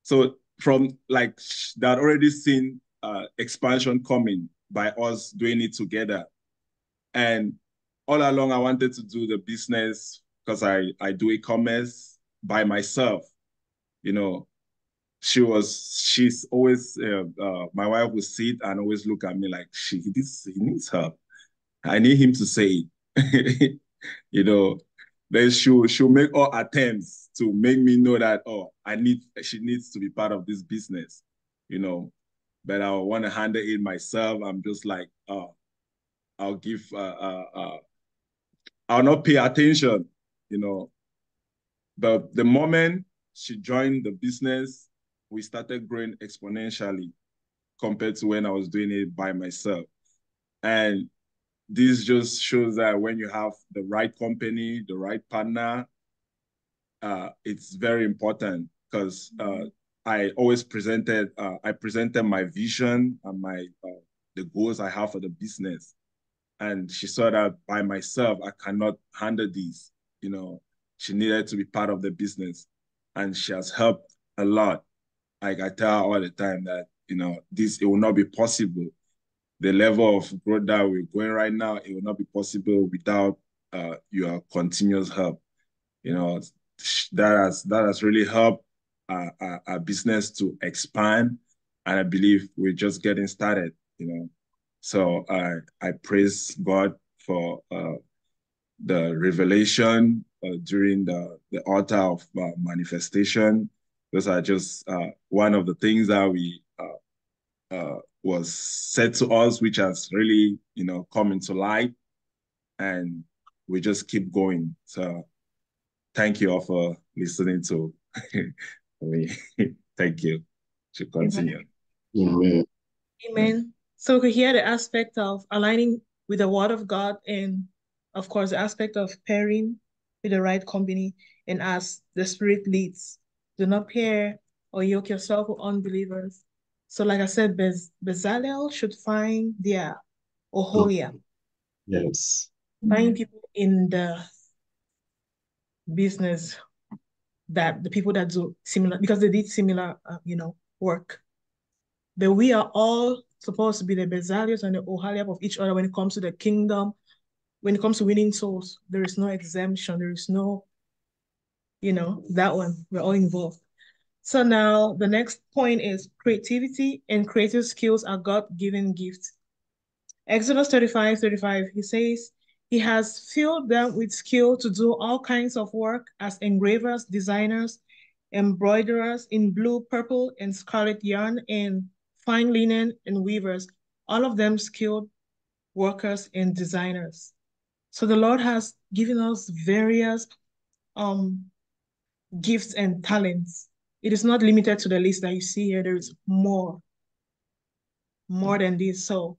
So from like that already seen uh, expansion coming by us doing it together. And all along, I wanted to do the business because I, I do e-commerce by myself, you know, she was she's always uh, uh, my wife would sit and always look at me like she this he needs help. I need him to say it. [laughs] you know, then she'll she'll make all attempts to make me know that oh I need she needs to be part of this business, you know. But I want to handle it myself. I'm just like oh I'll give uh, uh, uh I'll not pay attention, you know. But the moment she joined the business, we started growing exponentially compared to when I was doing it by myself. And this just shows that when you have the right company, the right partner, uh, it's very important because uh, I always presented, uh, I presented my vision and my uh, the goals I have for the business, and she saw that by myself I cannot handle these. You know, she needed to be part of the business, and she has helped a lot. Like I tell her all the time that you know this it will not be possible the level of growth that we're going right now, it will not be possible without uh, your continuous help. You know, that has that has really helped our, our, our, business to expand, and I believe we're just getting started. You know, so I I praise God for uh, the revelation during the the altar of uh, manifestation. Those are just uh, one of the things that we uh, uh, was said to us, which has really, you know, come into light. And we just keep going. So thank you all for listening to [laughs] me. [laughs] thank you. To continue.
Amen.
Amen. So we hear the aspect of aligning with the word of God and of course the aspect of pairing with the right company and as the spirit leads. Do not pair or yoke yourself with unbelievers so like I said, Bez Bezalel should find their Oholiab.
Yes.
Find people in the business that the people that do similar, because they did similar, uh, you know, work. But we are all supposed to be the Bezalels and the Oholiab of each other when it comes to the kingdom, when it comes to winning souls. There is no exemption. There is no, you know, that one. We're all involved. So now the next point is creativity and creative skills are God-given gifts. Exodus 35, 35, he says, he has filled them with skill to do all kinds of work as engravers, designers, embroiderers in blue, purple, and scarlet yarn, and fine linen and weavers, all of them skilled workers and designers. So the Lord has given us various um, gifts and talents it is not limited to the list that you see here. There is more, more than this. So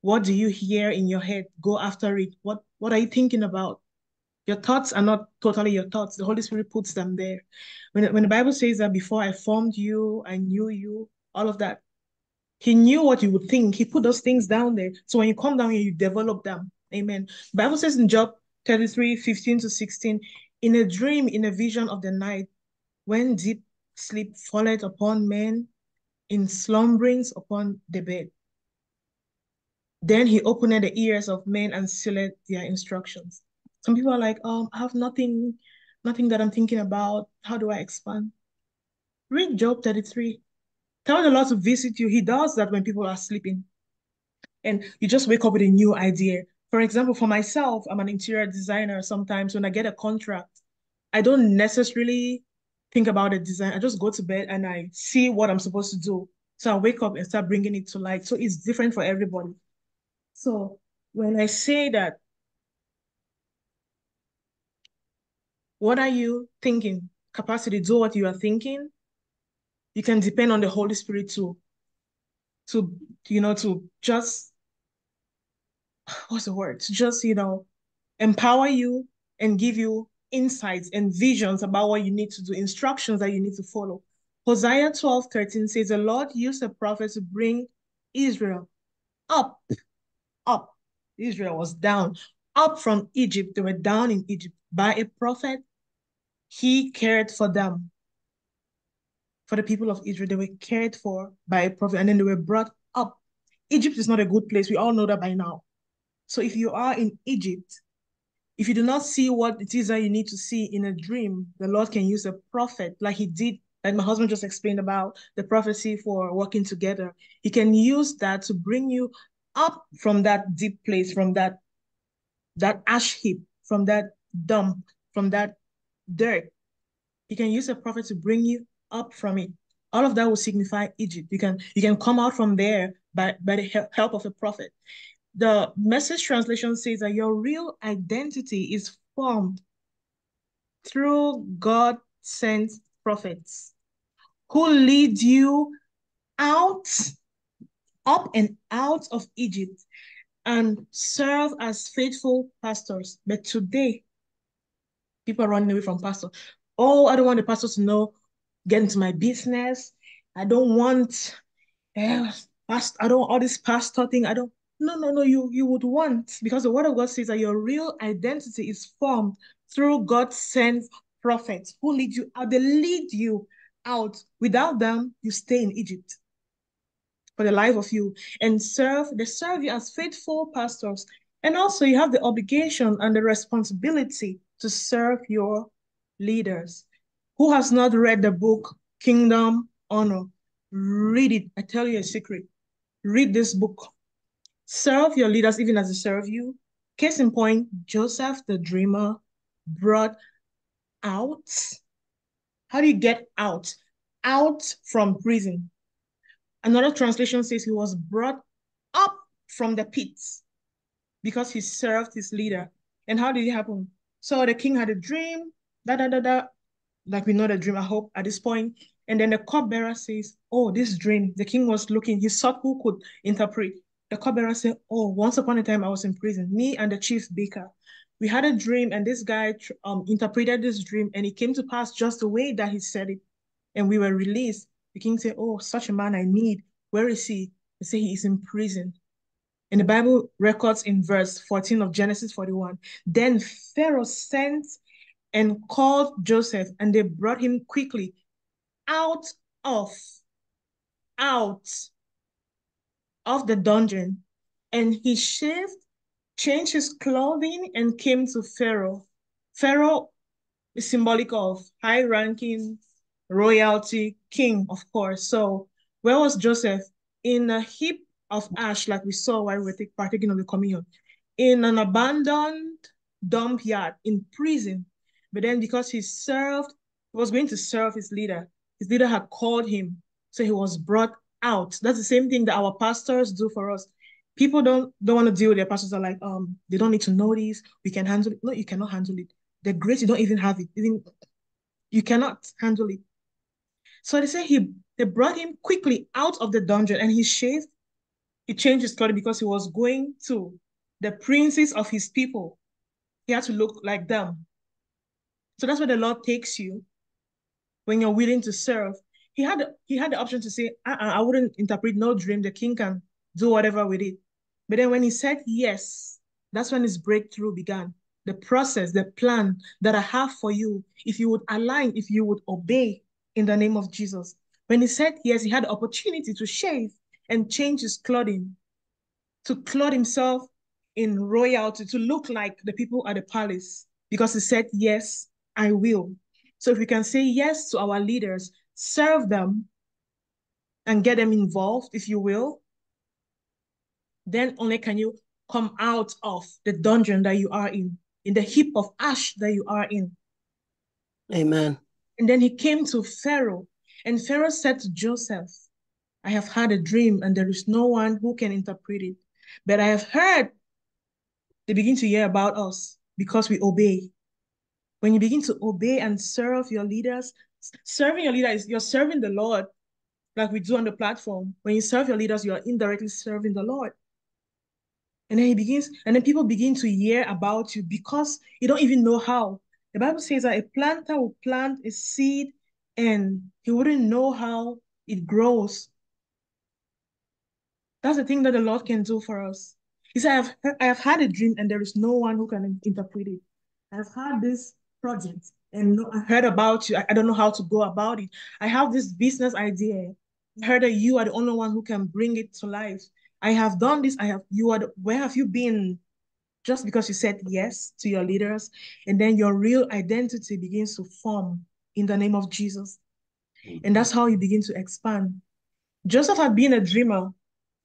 what do you hear in your head? Go after it. What, what are you thinking about? Your thoughts are not totally your thoughts. The Holy Spirit puts them there. When, when the Bible says that before I formed you, I knew you, all of that, he knew what you would think. He put those things down there. So when you come down here, you develop them. Amen. Bible says in Job 33, 15 to 16, in a dream, in a vision of the night, when deep sleep falleth upon men in slumberings upon the bed. Then he opened the ears of men and sealed their instructions. Some people are like, um, I have nothing, nothing that I'm thinking about. How do I expand? Read Job 33. Tell the Lord to visit you. He does that when people are sleeping. And you just wake up with a new idea. For example, for myself, I'm an interior designer. Sometimes when I get a contract, I don't necessarily think about the design. I just go to bed and I see what I'm supposed to do. So I wake up and start bringing it to light. So it's different for everybody. So when I say that, what are you thinking? Capacity, do what you are thinking. You can depend on the Holy Spirit to, to you know, to just, [sighs] what's the word? Just, you know, empower you and give you insights and visions about what you need to do, instructions that you need to follow. Hosea 12, 13 says, The Lord used a prophet to bring Israel up, up. Israel was down, up from Egypt. They were down in Egypt by a prophet. He cared for them. For the people of Israel, they were cared for by a prophet, and then they were brought up. Egypt is not a good place. We all know that by now. So if you are in Egypt, if you do not see what it is that you need to see in a dream, the Lord can use a prophet like he did like my husband just explained about the prophecy for working together. He can use that to bring you up from that deep place, from that that ash heap, from that dump, from that dirt. He can use a prophet to bring you up from it. All of that will signify Egypt. You can you can come out from there by, by the help of a prophet. The message translation says that your real identity is formed through God sent prophets who lead you out, up and out of Egypt and serve as faithful pastors. But today, people are running away from pastor. Oh, I don't want the pastor to know, get into my business. I don't want uh, past, I don't all this pastor thing. I don't no, no, no, you you would want because the word of God says that your real identity is formed through God sent prophets who lead you out. They lead you out. Without them, you stay in Egypt for the life of you and serve. They serve you as faithful pastors. And also you have the obligation and the responsibility to serve your leaders. Who has not read the book Kingdom Honor? Read it. I tell you a secret. Read this book. Serve your leaders even as they serve you. Case in point, Joseph the dreamer brought out how do you get out? Out from prison. Another translation says he was brought up from the pits because he served his leader. And how did it happen? So the king had a dream, da da da da, like we know the dream, I hope, at this point. And then the cupbearer says, Oh, this dream. The king was looking, he sought who could interpret. The cupbearer said, Oh, once upon a time I was in prison, me and the chief baker we had a dream and this guy um, interpreted this dream and it came to pass just the way that he said it. And we were released. The king said, oh, such a man I need. Where is he? They say he is in prison. And the Bible records in verse 14 of Genesis 41. Then Pharaoh sent and called Joseph and they brought him quickly out of, out of the dungeon. And he shaved changed his clothing and came to Pharaoh. Pharaoh is symbolic of high ranking, royalty, king, of course. So where was Joseph? In a heap of ash, like we saw while we were partaking of the communion, in an abandoned dump yard, in prison. But then because he served, he was going to serve his leader. His leader had called him. So he was brought out. That's the same thing that our pastors do for us. People don't don't want to deal with their pastors are like um they don't need to know this. We can handle it. No you cannot handle it. The grace you don't even have it. Even you cannot handle it. So they say he they brought him quickly out of the dungeon and he shaved he changed his clothing because he was going to the princes of his people. He had to look like them. So that's where the lord takes you when you're willing to serve he had he had the option to say uh -uh, i wouldn't interpret no dream the king can do whatever with it but then when he said yes, that's when his breakthrough began. The process, the plan that I have for you, if you would align, if you would obey in the name of Jesus. When he said yes, he had the opportunity to shave and change his clothing, to clothe himself in royalty, to look like the people at the palace, because he said, Yes, I will. So if we can say yes to our leaders, serve them, and get them involved, if you will, then only can you come out of the dungeon that you are in, in the heap of ash that you are in.
Amen.
And then he came to Pharaoh, and Pharaoh said to Joseph, I have had a dream, and there is no one who can interpret it. But I have heard they begin to hear about us because we obey. When you begin to obey and serve your leaders, serving your leader is you're serving the Lord like we do on the platform. When you serve your leaders, you are indirectly serving the Lord. And then he begins, and then people begin to hear about you because you don't even know how. The Bible says that a planter will plant a seed and he wouldn't know how it grows. That's the thing that the Lord can do for us. He said, I have, I have had a dream and there is no one who can interpret it. I've had this project and I heard about you. I, I don't know how to go about it. I have this business idea. I heard that you are the only one who can bring it to life. I have done this. I have, you are, the, where have you been? Just because you said yes to your leaders, and then your real identity begins to form in the name of Jesus. And that's how you begin to expand. Joseph had been a dreamer.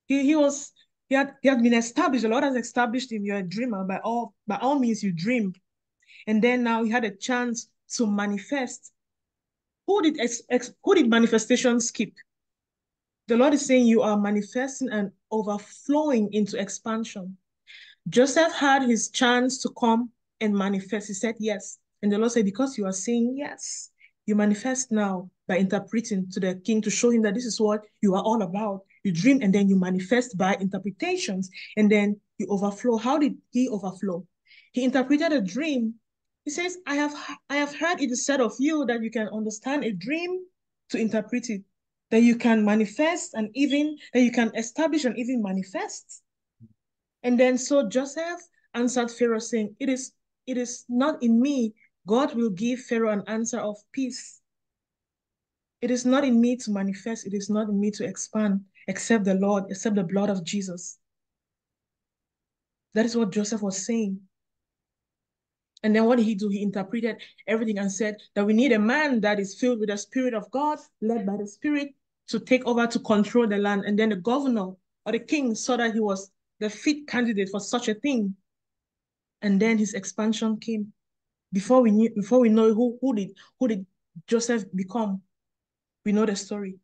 He, he was he had he had been established. The Lord has established him. You're a dreamer. By all by all means, you dream. And then now he had a chance to manifest. Who did ex, ex, who did manifestation skip? The Lord is saying you are manifesting and overflowing into expansion. Joseph had his chance to come and manifest. He said yes. And the Lord said, Because you are saying yes, you manifest now by interpreting to the king to show him that this is what you are all about. You dream and then you manifest by interpretations and then you overflow. How did he overflow? He interpreted a dream. He says, I have I have heard it is said of you that you can understand a dream to interpret it, that you can manifest and even that you can establish and even manifest. And then so Joseph answered Pharaoh, saying, It is it is not in me. God will give Pharaoh an answer of peace. It is not in me to manifest, it is not in me to expand, except the Lord, except the blood of Jesus. That is what Joseph was saying. And then what did he do? He interpreted everything and said that we need a man that is filled with the Spirit of God, led by the Spirit, to take over to control the land. And then the governor or the king saw that he was the fit candidate for such a thing. And then his expansion came. Before we knew, before we know who, who did who did Joseph become, we know the story.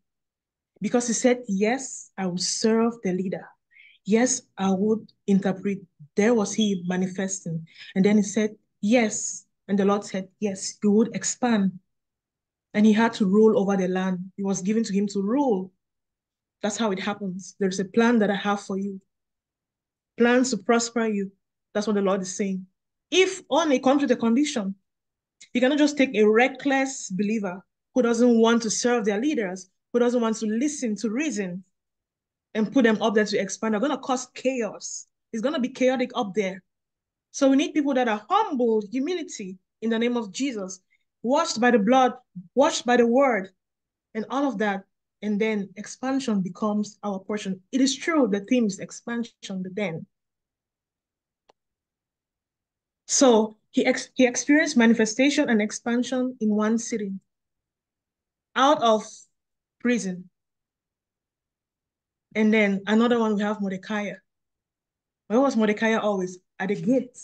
Because he said, Yes, I will serve the leader. Yes, I would interpret. There was he manifesting. And then he said, Yes. And the Lord said, Yes, you would expand. And he had to rule over the land. It was given to him to rule. That's how it happens. There's a plan that I have for you. Plans to prosper you. That's what the Lord is saying. If only comes with a condition. You cannot just take a reckless believer who doesn't want to serve their leaders, who doesn't want to listen to reason, and put them up there to expand. They're going to cause chaos. It's going to be chaotic up there. So we need people that are humble, humility in the name of Jesus, washed by the blood, washed by the word, and all of that. And then expansion becomes our portion. It is true, the theme is expansion, but then. So he, ex he experienced manifestation and expansion in one sitting out of prison. And then another one, we have Mordecai. Where was Mordecai always? At the gate.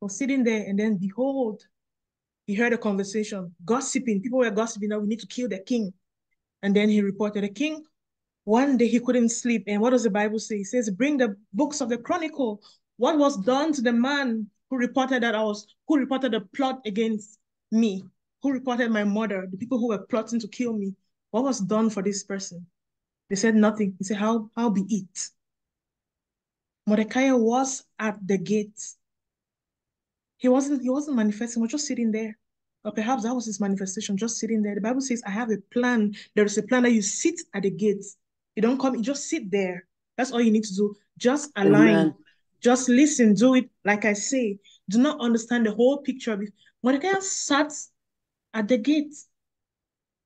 Was sitting there, and then behold, he heard a conversation, gossiping. People were gossiping that we need to kill the king. And then he reported the king. One day he couldn't sleep. And what does the Bible say? It says, bring the books of the chronicle. What was done to the man who reported that I was, who reported the plot against me? who reported my mother, the people who were plotting to kill me, what was done for this person? They said nothing. He said, how, how be it? Mordecai was at the gate. He wasn't, he wasn't manifesting, he was just sitting there. Or perhaps that was his manifestation, just sitting there. The Bible says, I have a plan. There is a plan that you sit at the gate. You don't come, you just sit there. That's all you need to do. Just align. Amen. Just listen, do it like I say. Do not understand the whole picture. Mordecai sat at the gate.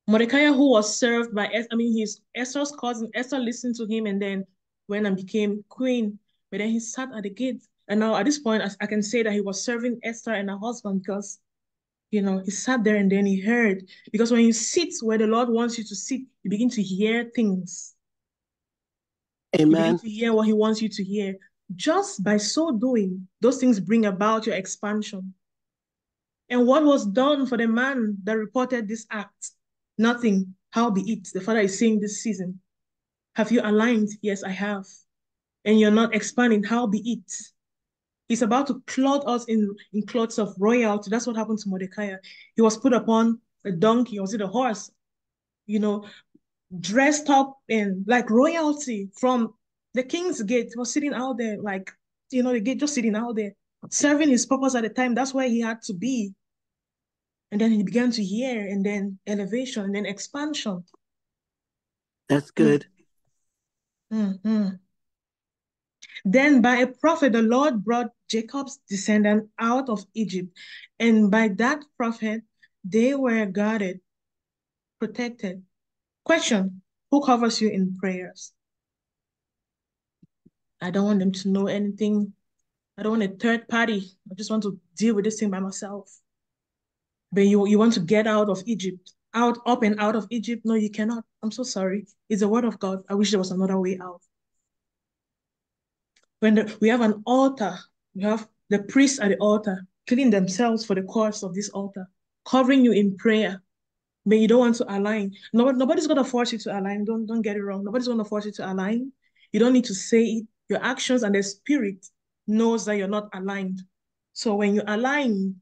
Mordecai, who was served by, I mean, his Esther's cousin, Esther listened to him and then went and became queen. But then he sat at the gate. And now at this point, I, can say that he was serving Esther and her husband because, you know, he sat there and then he heard. Because when you sit where the Lord wants you to sit, you begin to hear things.
Amen.
to hear what he wants you to hear. Just by so doing, those things bring about your expansion. And what was done for the man that reported this act? Nothing. How be it? The Father is saying this season. Have you aligned? Yes, I have. And you're not expanding. How be it? He's about to clothe us in, in clothes of royalty. That's what happened to Mordecai. He was put upon a donkey, or was it a horse? You know, dressed up in like royalty from the king's gate. He was sitting out there, like, you know, the gate just sitting out there, serving his purpose at the time. That's where he had to be. And then he began to hear, and then elevation, and then expansion.
That's good.
Mm-hmm. Then by a prophet, the Lord brought Jacob's descendant out of Egypt. And by that prophet, they were guarded, protected. Question Who covers you in prayers? I don't want them to know anything. I don't want a third party. I just want to deal with this thing by myself but you, you want to get out of Egypt. out, up and out of Egypt. No, you cannot. I'm so sorry. It's the word of God. I wish there was another way out. When the, we have an altar, we have the priests at the altar cleaning themselves for the cause of this altar, covering you in prayer. But you don't want to align. Nobody, nobody's gonna force you to align. Don't don't get it wrong. Nobody's gonna force you to align. You don't need to say it. Your actions and the spirit knows that you're not aligned. So when you align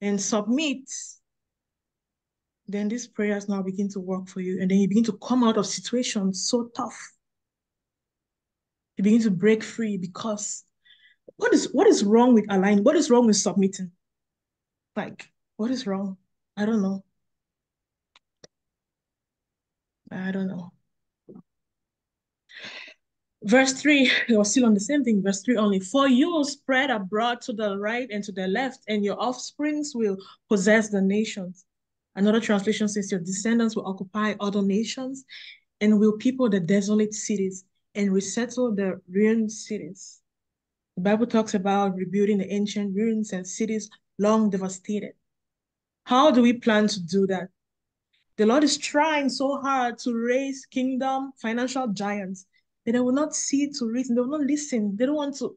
and submit, then these prayers now begin to work for you. And then you begin to come out of situations so tough. You begin to break free because what is what is wrong with aligning? What is wrong with submitting? Like, what is wrong? I don't know. I don't know. Verse 3, [laughs] you're still on the same thing. Verse 3 only. For you will spread abroad to the right and to the left, and your offsprings will possess the nations. Another translation says, Your descendants will occupy other nations and will people the desolate cities and resettle the ruined cities. The Bible talks about rebuilding the ancient ruins and cities long devastated. How do we plan to do that? The Lord is trying so hard to raise kingdom financial giants, but they will not see to reason. They will not listen. They don't want to.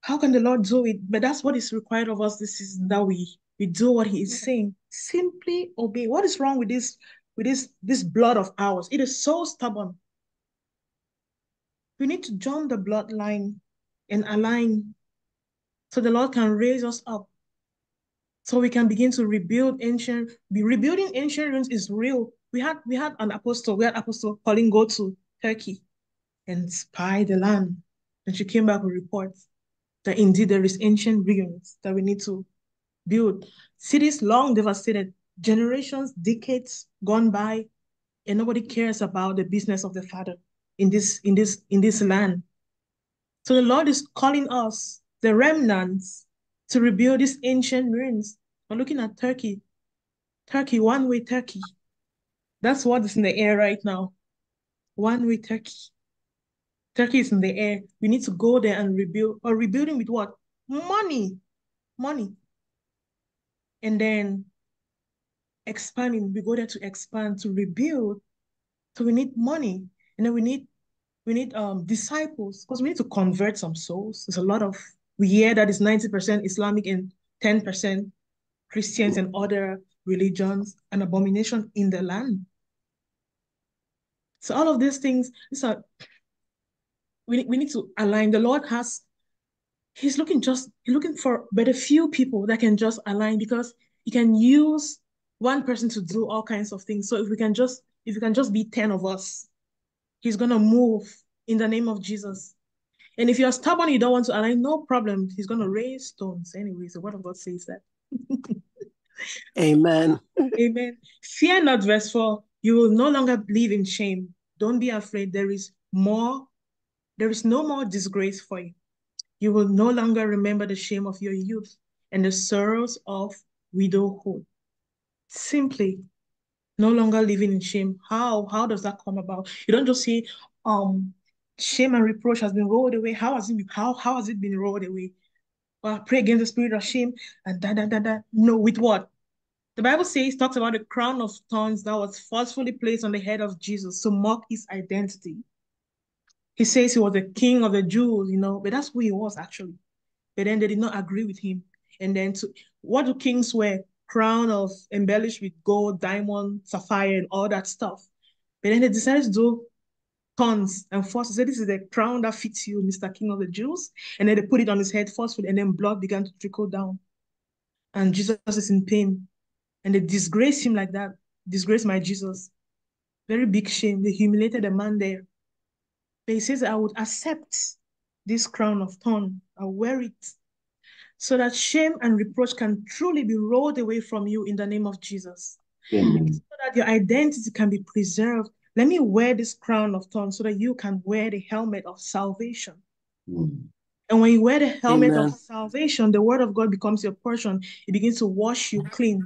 How can the Lord do it? But that's what is required of us this season that we we do what He is saying. Simply obey. What is wrong with this with this this blood of ours? It is so stubborn. We need to join the bloodline and align so the Lord can raise us up. So we can begin to rebuild ancient be rebuilding ancient ruins is real. We had we had an apostle we had apostle Pauline go to turkey and spy the land. And she came back with reports that indeed there is ancient ruins that we need to build. Cities long devastated generations decades gone by and nobody cares about the business of the father in this in this in this land so the lord is calling us the remnants to rebuild these ancient ruins. We're looking at Turkey. Turkey, one way Turkey. That's what is in the air right now. One way Turkey. Turkey is in the air. We need to go there and rebuild. Or rebuilding with what? Money. Money. And then expanding. We go there to expand, to rebuild. So we need money. And then we need we need um disciples because we need to convert some souls. There's a lot of we hear that it's 90% Islamic and 10% Christians and other religions, an abomination in the land. So all of these things, these are, we, we need to align. The Lord has, he's looking just, he's looking for but a few people that can just align because he can use one person to do all kinds of things. So if we can just, if we can just be 10 of us, he's going to move in the name of Jesus. And if you're stubborn, you don't want to align, no problem. He's going to raise stones. Anyways, the word of God says that. [laughs]
Amen.
Amen. Fear not, verse 4. You will no longer live in shame. Don't be afraid. There is more, there is no more disgrace for you. You will no longer remember the shame of your youth and the sorrows of widowhood. Simply no longer living in shame. How? How does that come about? You don't just say, um, shame and reproach has been rolled away. How has it been, how, how has it been rolled away? Well, pray against the spirit of shame and da da da da. No, with what? The Bible says, talks about the crown of thorns that was forcefully placed on the head of Jesus to mock his identity. He says he was the king of the Jews, you know, but that's who he was actually. But then they did not agree with him. And then to what do kings wear? Crown of embellished with gold, diamond, sapphire, and all that stuff. But then they decided to do thorns and force. Say, this is the crown that fits you, Mr. King of the Jews. And then they put it on his head forcefully, and then blood began to trickle down. And Jesus is in pain. And they disgrace him like that. Disgrace my Jesus. Very big shame. They humiliated the man there. But he says, I would accept this crown of thorn. I'll wear it. So that shame and reproach can truly be rolled away from you in the name of Jesus.
Amen.
So that your identity can be preserved. Let me wear this crown of thorns so that you can wear the helmet of salvation.
Mm.
And when you wear the helmet
Amen.
of salvation, the word of God becomes your portion. It begins to wash you clean.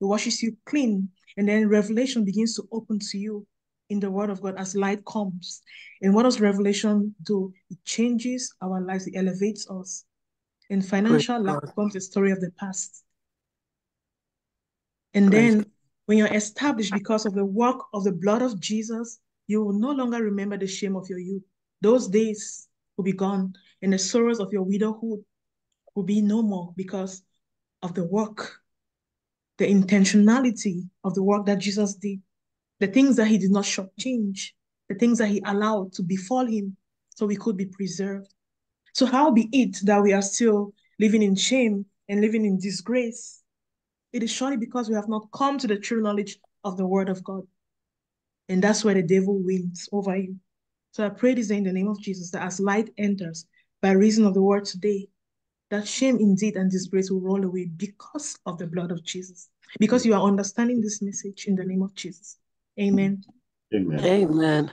It washes you clean. And then revelation begins to open to you in the word of God as light comes. And what does revelation do? It changes our lives, it elevates us. And financial lack becomes a story of the past. And
Praise
then when you're established because of the work of the blood of Jesus, you will no longer remember the shame of your youth. Those days will be gone, and the sorrows of your widowhood will be no more because of the work, the intentionality of the work that Jesus did, the things that he did not shortchange, the things that he allowed to befall him so we could be preserved. So, how be it that we are still living in shame and living in disgrace? It is surely because we have not come to the true knowledge of the word of God. And that's where the devil wins over you. So I pray this in the name of Jesus that as light enters by reason of the word today, that shame indeed and disgrace will roll away because of the blood of Jesus. Because you are understanding this message in the name of Jesus. Amen.
Amen.
Amen.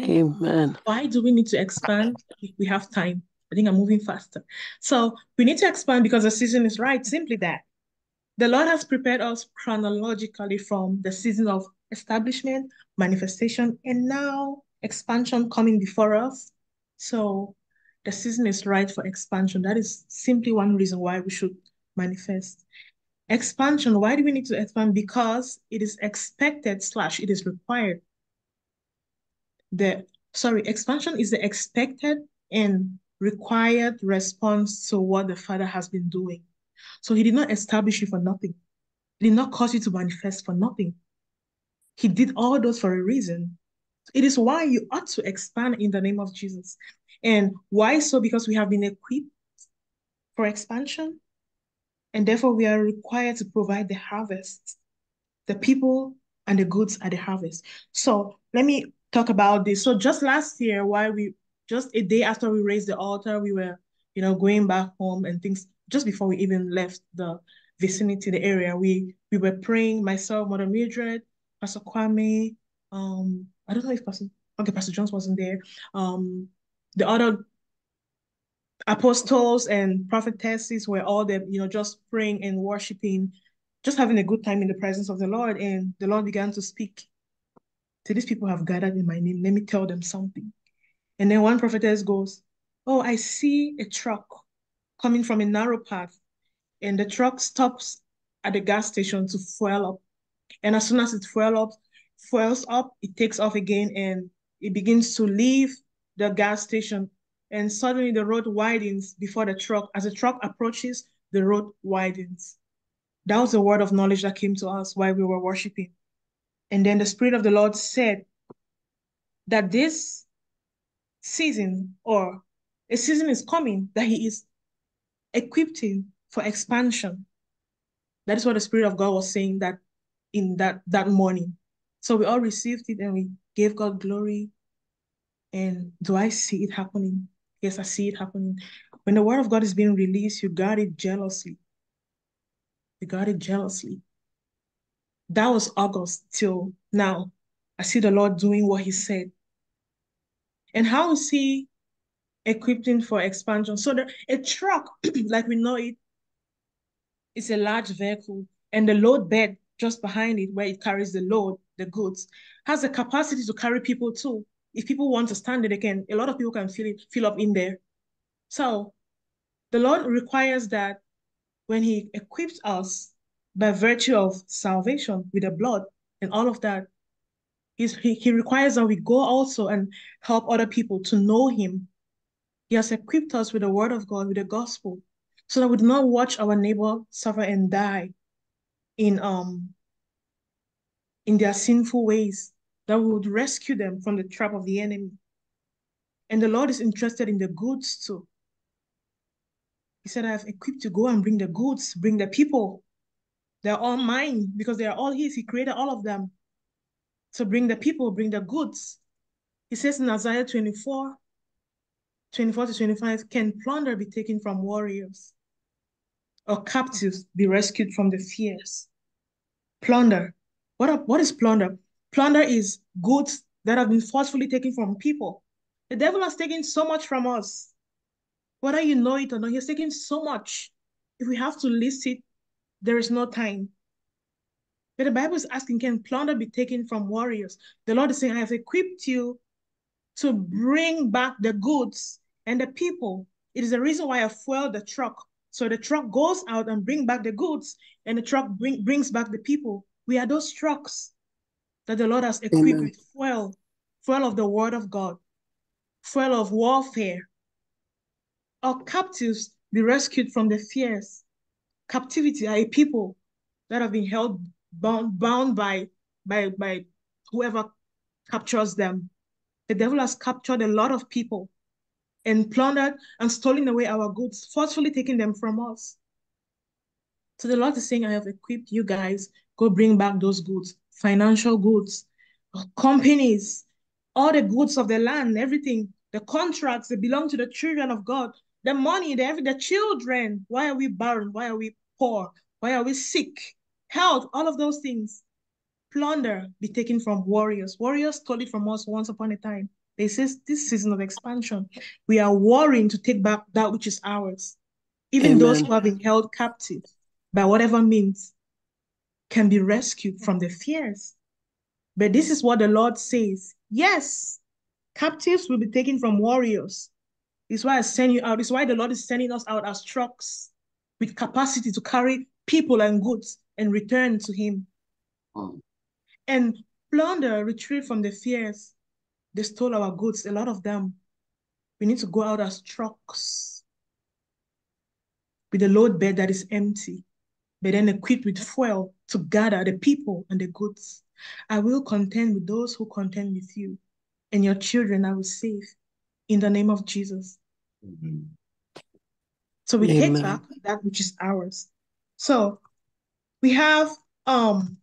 Amen.
Why do we need to expand we have time? I think I'm moving faster. So we need to expand because the season is right. Simply that. The Lord has prepared us chronologically from the season of establishment, manifestation, and now expansion coming before us. So the season is right for expansion. That is simply one reason why we should manifest. Expansion, why do we need to expand? Because it is expected slash it is required. The sorry, expansion is the expected and required response to what the Father has been doing. So he did not establish you for nothing. He did not cause you to manifest for nothing. He did all those for a reason. It is why you ought to expand in the name of Jesus. And why so? Because we have been equipped for expansion. And therefore, we are required to provide the harvest, the people and the goods at the harvest. So let me talk about this. So just last year, while we just a day after we raised the altar, we were, you know, going back home and things just before we even left the vicinity, the area, we we were praying, myself, Mother Mildred, Pastor Kwame, um, I don't know if Pastor okay, Pastor Jones wasn't there. Um, the other apostles and prophetesses were all there, you know, just praying and worshiping, just having a good time in the presence of the Lord. And the Lord began to speak. So these people have gathered in my name. Let me tell them something. And then one prophetess goes, Oh, I see a truck coming from a narrow path, and the truck stops at the gas station to fuel up. And as soon as it fuel up, fuels up, it takes off again and it begins to leave the gas station. And suddenly the road widens before the truck. As the truck approaches, the road widens. That was a word of knowledge that came to us while we were worshiping. And then the Spirit of the Lord said that this season or a season is coming that He is equipping for expansion. That is what the Spirit of God was saying that in that that morning. So we all received it and we gave God glory. And do I see it happening? Yes, I see it happening. When the word of God is being released, you guard it jealously. You guard it jealously. That was August till now. I see the Lord doing what he said. And how is he equipping for expansion? So the, a truck, [clears throat] like we know it, is a large vehicle and the load bed just behind it where it carries the load, the goods, has the capacity to carry people too. If people want to stand it, they can, a lot of people can fill it, fill up in there. So the Lord requires that when he equips us by virtue of salvation with the blood and all of that, he, he requires that we go also and help other people to know him. He has equipped us with the word of God, with the gospel, so that we do not watch our neighbor suffer and die in um in their sinful ways, that we would rescue them from the trap of the enemy. And the Lord is interested in the goods too. He said, I have equipped to go and bring the goods, bring the people. They're all mine because they are all his. He created all of them. So bring the people, bring the goods. He says in Isaiah 24, 24 to 25, can plunder be taken from warriors? Or captives be rescued from the fears? Plunder. What, are, what is plunder? Plunder is goods that have been forcefully taken from people. The devil has taken so much from us. Whether you know it or not, he has taken so much. If we have to list it, there is no time. But the Bible is asking, can plunder be taken from warriors? The Lord is saying, I have equipped you to bring back the goods and the people. It is the reason why I fueled the truck So the truck goes out and bring back the goods, and the truck bring, brings back the people. We are those trucks that the Lord has equipped
Amen.
with fuel, fuel of the word of God, fuel of warfare. Our captives be rescued from the fears. Captivity are a people that have been held bound, bound by, by, by whoever captures them. The devil has captured a lot of people and plundered and stolen away our goods, forcefully taking them from us. So the Lord is saying, I have equipped you guys, go bring back those goods, financial goods, companies, all the goods of the land, everything, the contracts that belong to the children of God, the money, the, the children. Why are we barren? Why are we poor? Why are we sick? Health, all of those things. Plunder be taken from warriors. Warriors stole it from us once upon a time. They says this season of expansion, we are warring to take back that which is ours. Even
Amen.
those who have been held captive by whatever means can be rescued from the fears. But this is what the Lord says. Yes, captives will be taken from warriors. It's why I send you out. It's why the Lord is sending us out as trucks with capacity to carry people and goods and return to Him.
Mm.
And plunder, retreat from the fears. They stole our goods, a lot of them. We need to go out as trucks with a load bed that is empty, but then equipped with fuel to gather the people and the goods. I will contend with those who contend with you, and your children I will save in the name of Jesus.
Mhm.
So we
Amen.
take back that which is ours. So we have um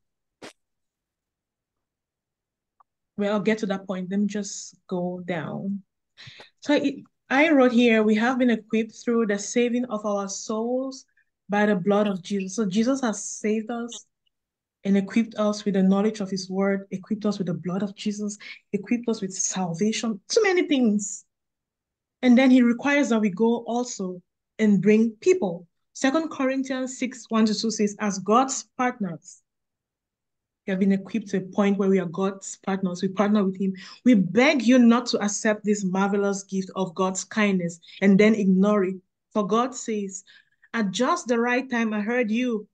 well, I'll get to that point. Let me just go down. So it, I wrote here, we have been equipped through the saving of our souls by the blood of Jesus. So Jesus has saved us and equipped us with the knowledge of his word, equipped us with the blood of Jesus, equipped us with salvation, too many things. And then he requires that we go also and bring people. Second Corinthians 6, 1 to 2 says, as God's partners, we have been equipped to a point where we are God's partners. We partner with Him. We beg you not to accept this marvelous gift of God's kindness and then ignore it. For God says, At just the right time, I heard you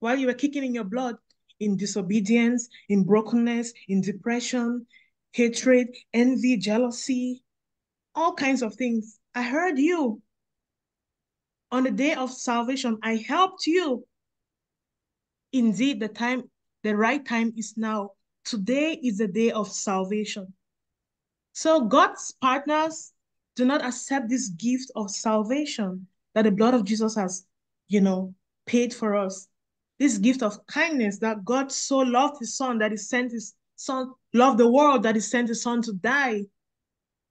while you were kicking in your blood in disobedience, in brokenness, in depression, hatred, envy, jealousy, all kinds of things. I heard you. On the day of salvation, I helped you. Indeed, the time the right time is now. Today is the day of salvation. So God's partners do not accept this gift of salvation that the blood of Jesus has, you know, paid for us. This gift of kindness that God so loved his son that he sent his son, loved the world that he sent his son to die.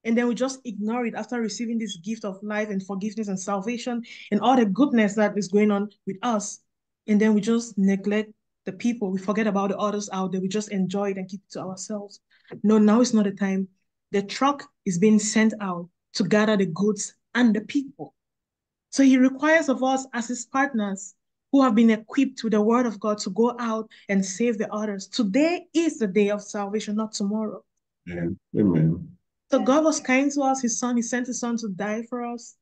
And then we just ignore it after receiving this gift of life and forgiveness and salvation and all the goodness that is going on with us. And then we just neglect the people. We forget about the others out there. We just enjoy it and keep it to ourselves. No, now is not the time. The truck is being sent out to gather the goods and the people. So he requires of us as his partners who have been equipped with the word of God to go out and save the others. Today is the day of salvation, not tomorrow.
Amen. Amen.
So God was kind to us, his son, he sent his son to die for us,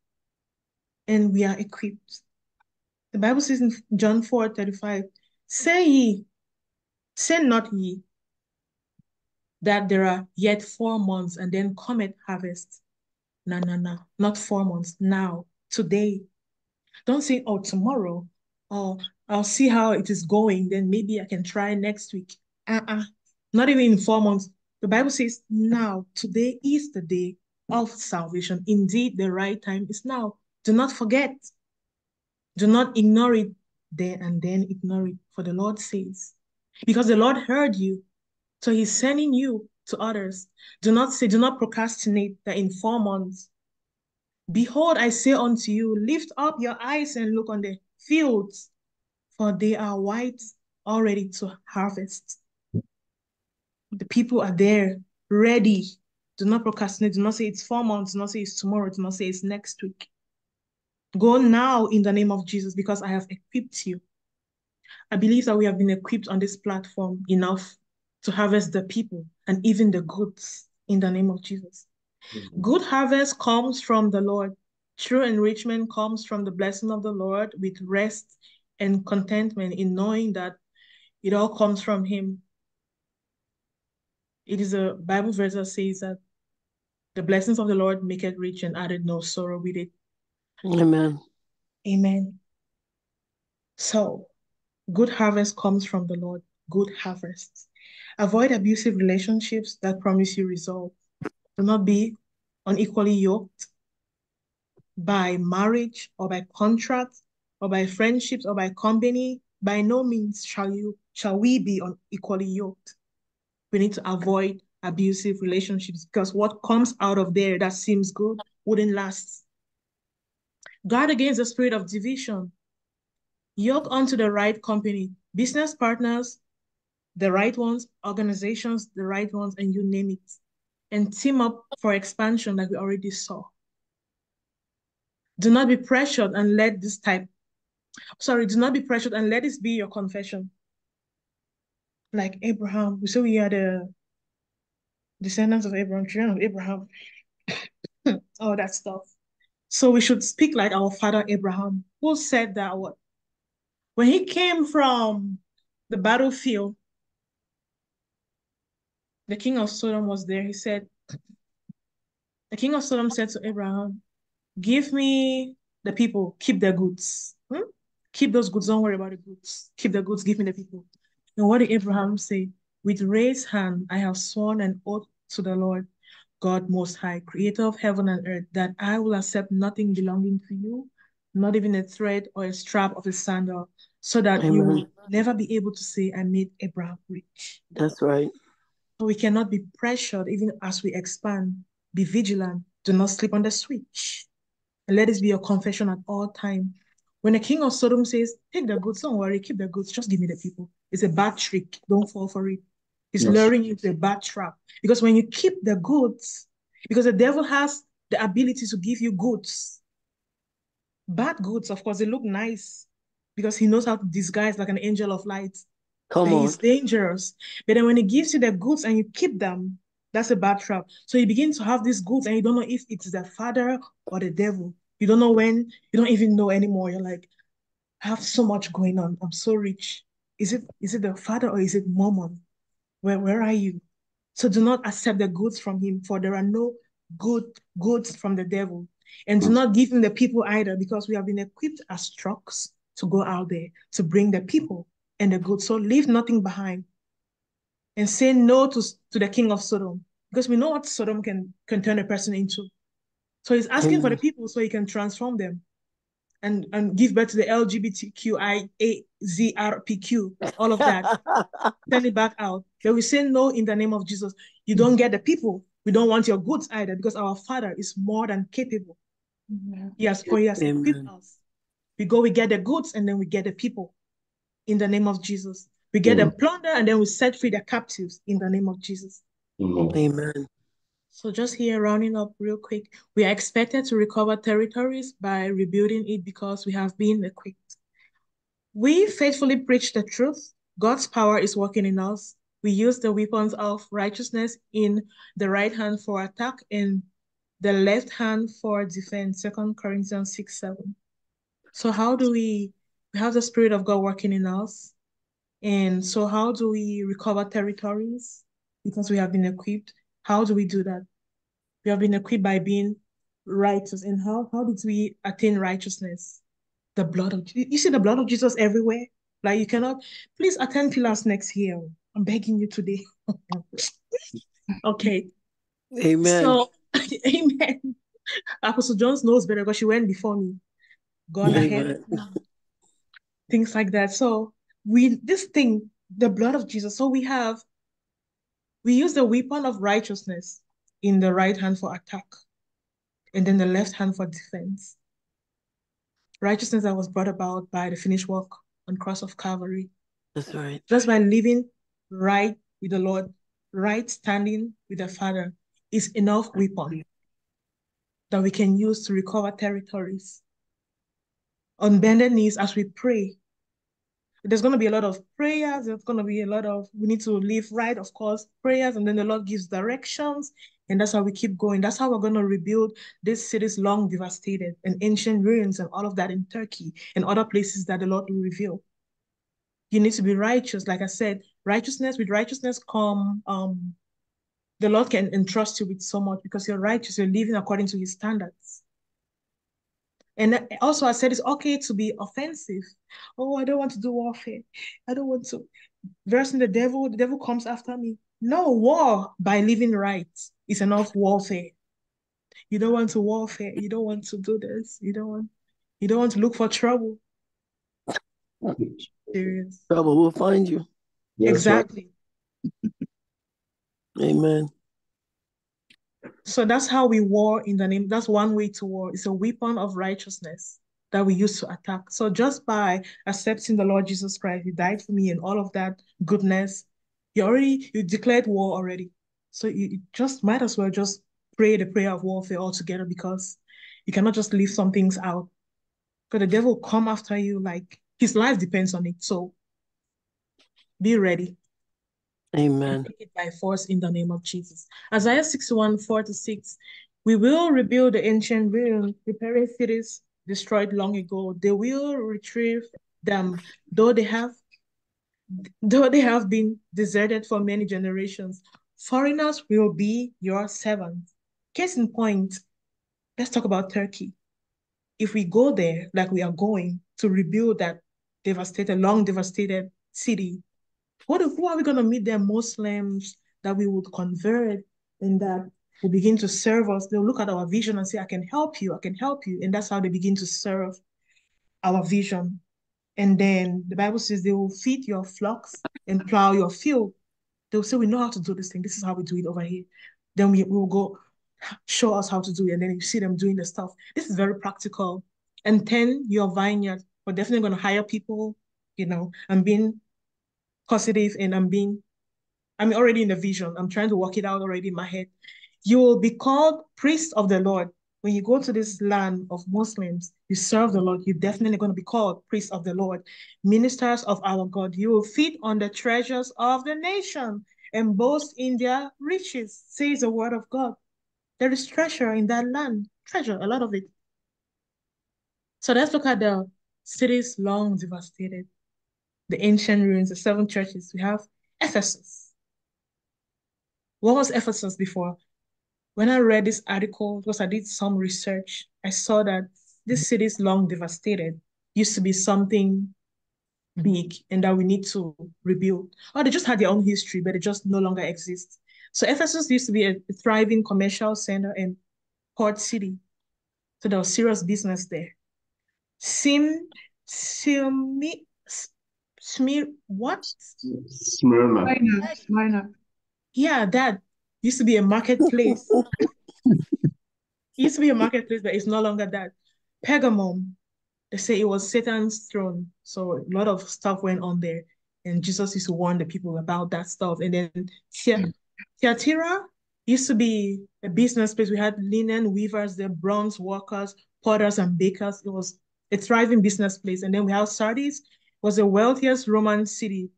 and we are equipped. The Bible says in John 4 35, Say ye, say not ye, that there are yet four months and then cometh harvest. No, no, no, not four months, now, today. Don't say, oh, tomorrow, or I'll see how it is going, then maybe I can try next week. Uh-uh, not even in four months. The Bible says now, today is the day of salvation. Indeed, the right time is now. Do not forget. Do not ignore it there and then ignore it, for the Lord says. Because the Lord heard you, so he's sending you to others. Do not say, do not procrastinate that in four months. Behold, I say unto you, lift up your eyes and look on the fields, for they are white already to harvest. The people are there, ready. Do not procrastinate. Do not say it's four months. Do not say it's tomorrow. Do not say it's next week. Go now in the name of Jesus because I have equipped you. I believe that we have been equipped on this platform enough to harvest the people and even the goods in the name of Jesus.
Mhm.
Good harvest comes from the Lord. True enrichment comes from the blessing of the Lord with rest and contentment in knowing that it all comes from Him. It is a Bible verse that says that the blessings of the Lord make it rich and added no sorrow with it.
Amen.
Amen. So, good harvest comes from the Lord. Good harvest. Avoid abusive relationships that promise you resolve. Do not be unequally yoked by marriage or by contract or by friendships or by company. By no means shall you shall we be unequally yoked. We need to avoid abusive relationships because what comes out of there that seems good wouldn't last. Guard against the spirit of division. Yoke onto the right company, business partners, the right ones, organizations, the right ones, and you name it. And team up for expansion like we already saw. Do not be pressured and let this type, sorry, do not be pressured and let this be your confession. Like Abraham, say we are the descendants of Abraham, children of Abraham, [coughs] all that stuff. So we should speak like our father Abraham, who said that what? When he came from the battlefield, the king of Sodom was there. He said, the king of Sodom said to Abraham, give me the people, keep their goods. Hmm? Keep those goods, don't worry about the goods. Keep the goods, give me the people. And what did Abraham say? With raised hand, I have sworn an oath to the Lord, God Most High, creator of heaven and earth, that I will accept nothing belonging to you, not even a thread or a strap of a sandal, so that
Amen.
you will never be able to say, I made Abraham rich.
That's right.
So we cannot be pressured even as we expand. Be vigilant. Do not sleep on the switch. And let this be your confession at all time. When the king of Sodom says, take the goods, don't worry, keep the goods, just give me the people. It's a bad trick. Don't fall for it. He's
Yes.
luring you to a bad trap. Because when you keep the goods, because the devil has the ability to give you goods. Bad goods, of course, they look nice because he knows how to disguise like an angel of light.
Come on.
it's dangerous. But then when he gives you the goods and you keep them, that's a bad trap. So you begin to have these goods and you don't know if it's the father or the devil. You don't know when, you don't even know anymore. You're like, I have so much going on. I'm so rich. Is it is it the father or is it mammon? Where where are you? So do not accept the goods from him, for there are no good goods from the devil. And do not give him the people either, because we have been equipped as trucks to go out there to bring the people and the goods. So leave nothing behind. And say no to, to the king of Sodom. Because we know what Sodom can, can turn a person into. So he's asking for the
oh.
people so he can transform them and, and give birth to the LGBTQIAZRPQ, all of that. [laughs] Send it back out. Then we say no in the name of Jesus. You don't get the people. We don't want your goods either because our Father is more than capable.
Amen.
He has, for he has equipped us. We go, we get the goods, and then we get the people in the name of Jesus. We get the
Amen.
plunder, and then we set free the captives in the name of Jesus.
Amen.
So just here, rounding up real quick, we are expected to recover territories by rebuilding it because we have been equipped. We faithfully preach the truth. God's power is working in us. We use the weapons of righteousness in the right hand for attack and the left hand for defense. Second Corinthians 6 7. So how do we we have the spirit of God working in us? And so how do we recover territories? Because we have been equipped. How do we do that? We have been equipped by being righteous. And how how did we attain righteousness? The blood of you see the blood of Jesus everywhere. Like you cannot please attend pillars next year. I'm begging you today. [laughs] okay.
Amen.
So [laughs] amen. Apostle Jones knows better because she went before me. Gone ahead. Things like that. So we this thing, the blood of Jesus. So we have we use the weapon of righteousness in the right hand for attack, and then the left hand for defense. Righteousness that was brought about by the finished work on cross of Calvary.
That's right.
Just by living right with the Lord, right standing with the Father is enough weapon that we can use to recover territories. On bended knees as we pray. There's going to be a lot of prayers. There's going to be a lot of, we need to live right, of course, prayers, and then the Lord gives directions. And that's how we keep going. That's how we're going to rebuild these cities long devastated and ancient ruins and all of that in Turkey and other places that the Lord will reveal. You need to be righteous. Like I said, righteousness, with righteousness come, um, the Lord can entrust you with so much because you're righteous, you're living according to his standards. And also, I said it's okay to be offensive. Oh, I don't want to do warfare. I don't want to. Versing the devil, the devil comes after me. No, war by living right is enough warfare. You don't want to warfare. You don't want to do this. You don't want. You don't want to look for trouble. Serious.
Trouble will find you.
Yes,
exactly.
Amen.
So that's how we war in the name. That's one way to war. It's a weapon of righteousness that we use to attack. So just by accepting the Lord Jesus Christ, He died for me and all of that goodness, you already you declared war already. So you, just might as well just pray the prayer of warfare altogether because you cannot just leave some things out. Because the devil come after you like his life depends on it. So be ready.
Amen.
Take it by force in the name of Jesus. Isaiah 61, 4 to 6. We will rebuild the ancient ruins, repairing cities destroyed long ago. They will retrieve them, though they have though they have been deserted for many generations. Foreigners will be your servants. Case in point, let's talk about Turkey. If we go there, like we are going to rebuild that devastated, long devastated city, what if, who are we going to meet there? Muslims that we would convert and that will begin to serve us. They'll look at our vision and say, I can help you, I can help you. And that's how they begin to serve our vision. And then the Bible says they will feed your flocks and plow your field. They'll say, We know how to do this thing. This is how we do it over here. Then we, we will go show us how to do it. And then you see them doing the stuff. This is very practical. And 10, your vineyard. We're definitely going to hire people, you know, I'm being positive and I'm being, I'm already in the vision. I'm trying to work it out already in my head. You will be called priest of the Lord. When you go to this land of Muslims, you serve the Lord, you're definitely going to be called priest of the Lord, ministers of our God. You will feed on the treasures of the nation and boast in their riches, says the word of God. There is treasure in that land, treasure, a lot of it. So let's look at the cities long devastated, the ancient ruins, the seven churches. We have Ephesus. What was Ephesus before? When I read this article, because I did some research, I saw that this city is long devastated, used to be something big and that we need to rebuild. Or they just had their own history, but it just no longer exists. So Ephesus used to be a thriving commercial center and port city. So there was serious business there. Sim, Simi, Smir, what?
Smyrna.
Smyrna, Smyrna.
Yeah, that used to be a marketplace. [laughs] used to be a marketplace, but it's no longer that. Pergamum, they say it was Satan's throne. So a lot of stuff went on there. And Jesus used to warn the people about that stuff. And then Thyatira used to be a business place. We had linen weavers, the bronze workers, potters, and bakers. It was a thriving business place. And then we have Sardis, was the wealthiest Roman city.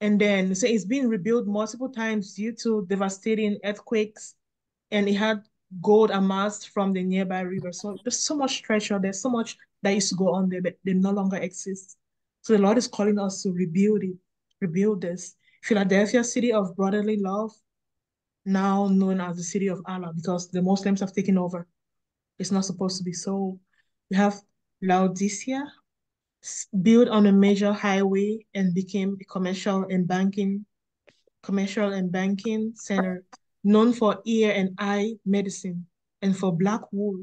And then so it's been rebuilt multiple times due to devastating earthquakes. And it had gold amassed from the nearby river. So there's so much treasure, there's so much that used to go on there, but they no longer exist. So the Lord is calling us to rebuild it, rebuild this. Philadelphia, city of brotherly love, now known as the city of Allah because the Muslims have taken over. It's not supposed to be so. We have Laodicea, built on a major highway and became a commercial and banking commercial and banking center known for ear and eye medicine and for black wool.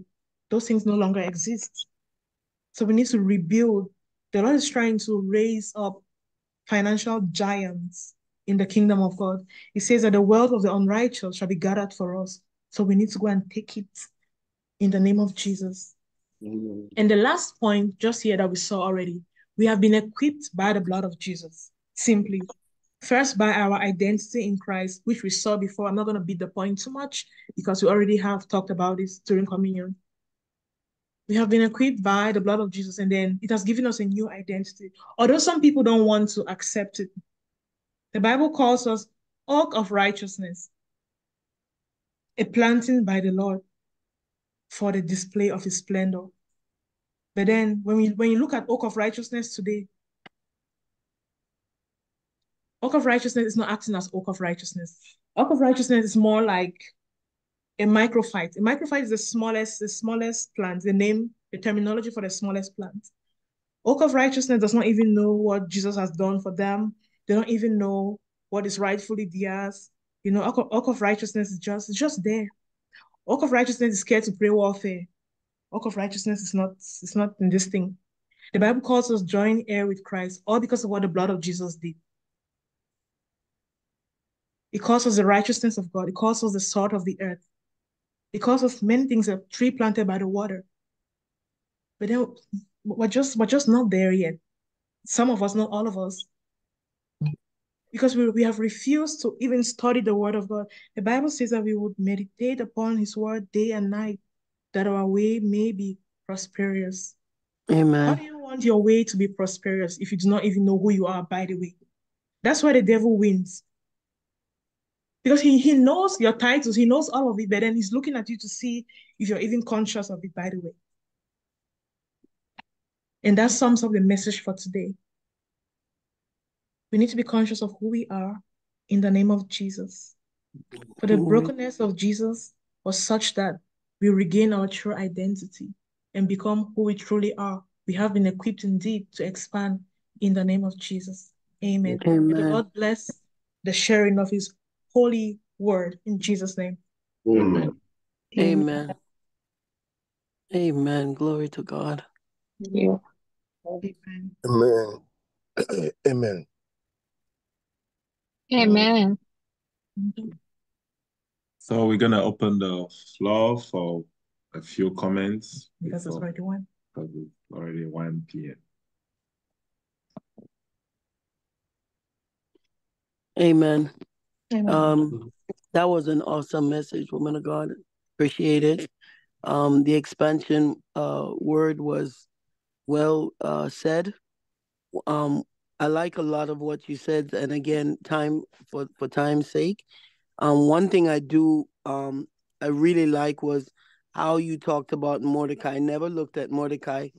Those things no longer exist. So we need to rebuild. The Lord is trying to raise up financial giants in the kingdom of God. He says that the wealth of the unrighteous shall be gathered for us. So we need to go and take it in the name of Jesus. And the last point, just here that we saw already, we have been equipped by the blood of Jesus. Simply, first by our identity in Christ, which we saw before. I'm not going to beat the point too much because we already have talked about this during communion. We have been equipped by the blood of Jesus, and then it has given us a new identity. Although some people don't want to accept it, the Bible calls us oak of righteousness. a planting by the Lord for the display of his splendor. But then when we when you look at oak of righteousness today, oak of righteousness is not acting as oak of righteousness. Oak of righteousness is more like a microphyte. A microphyte is the smallest, the smallest plant, the name, the terminology for the smallest plant. Oak of righteousness does not even know what Jesus has done for them. They don't even know what is rightfully theirs. You know, oak of, oak of righteousness is just just there. Oak of righteousness is scared to pray warfare. Oak of righteousness is not it's not in this thing. The Bible calls us joint heir with Christ, all because of what the blood of Jesus did. It calls us the righteousness of God. It calls us the salt of the earth. It calls us many things, a tree planted by the water. But then we're just we're just not there yet. Some of us, not all of us. Because we, we have refused to even study the word of God. The Bible says that we would meditate upon his word day and night, that our way may be prosperous.
Amen.
How do you want your way to be prosperous if you do not even know who you are, by the way? That's why the devil wins. Because he, he knows your titles, he knows all of it, but then he's looking at you to see if you're even conscious of it, by the way. And that sums up the message for today. We need to be conscious of who we are in the name of Jesus. For the brokenness of Jesus was such that we regain our true identity and become who we truly are. We have been equipped indeed to expand in the name of Jesus. Amen. May the
Amen.
Lord bless the sharing of his holy word in Jesus' name.
Amen.
Amen. Amen. Glory to God.
Amen.
Amen. [clears throat] Amen.
Amen.
So we're gonna open the floor for a few comments
Because it's already one.
because it's already 1 p.m.
Amen.
Amen.
Um, that was an awesome message, woman of God. Appreciate it. Um, the expansion uh word was well uh said. Um, I like a lot of what you said, and again, time for for time's sake. Um, one thing I do um I really like was how you talked about Mordecai. I never looked at Mordecai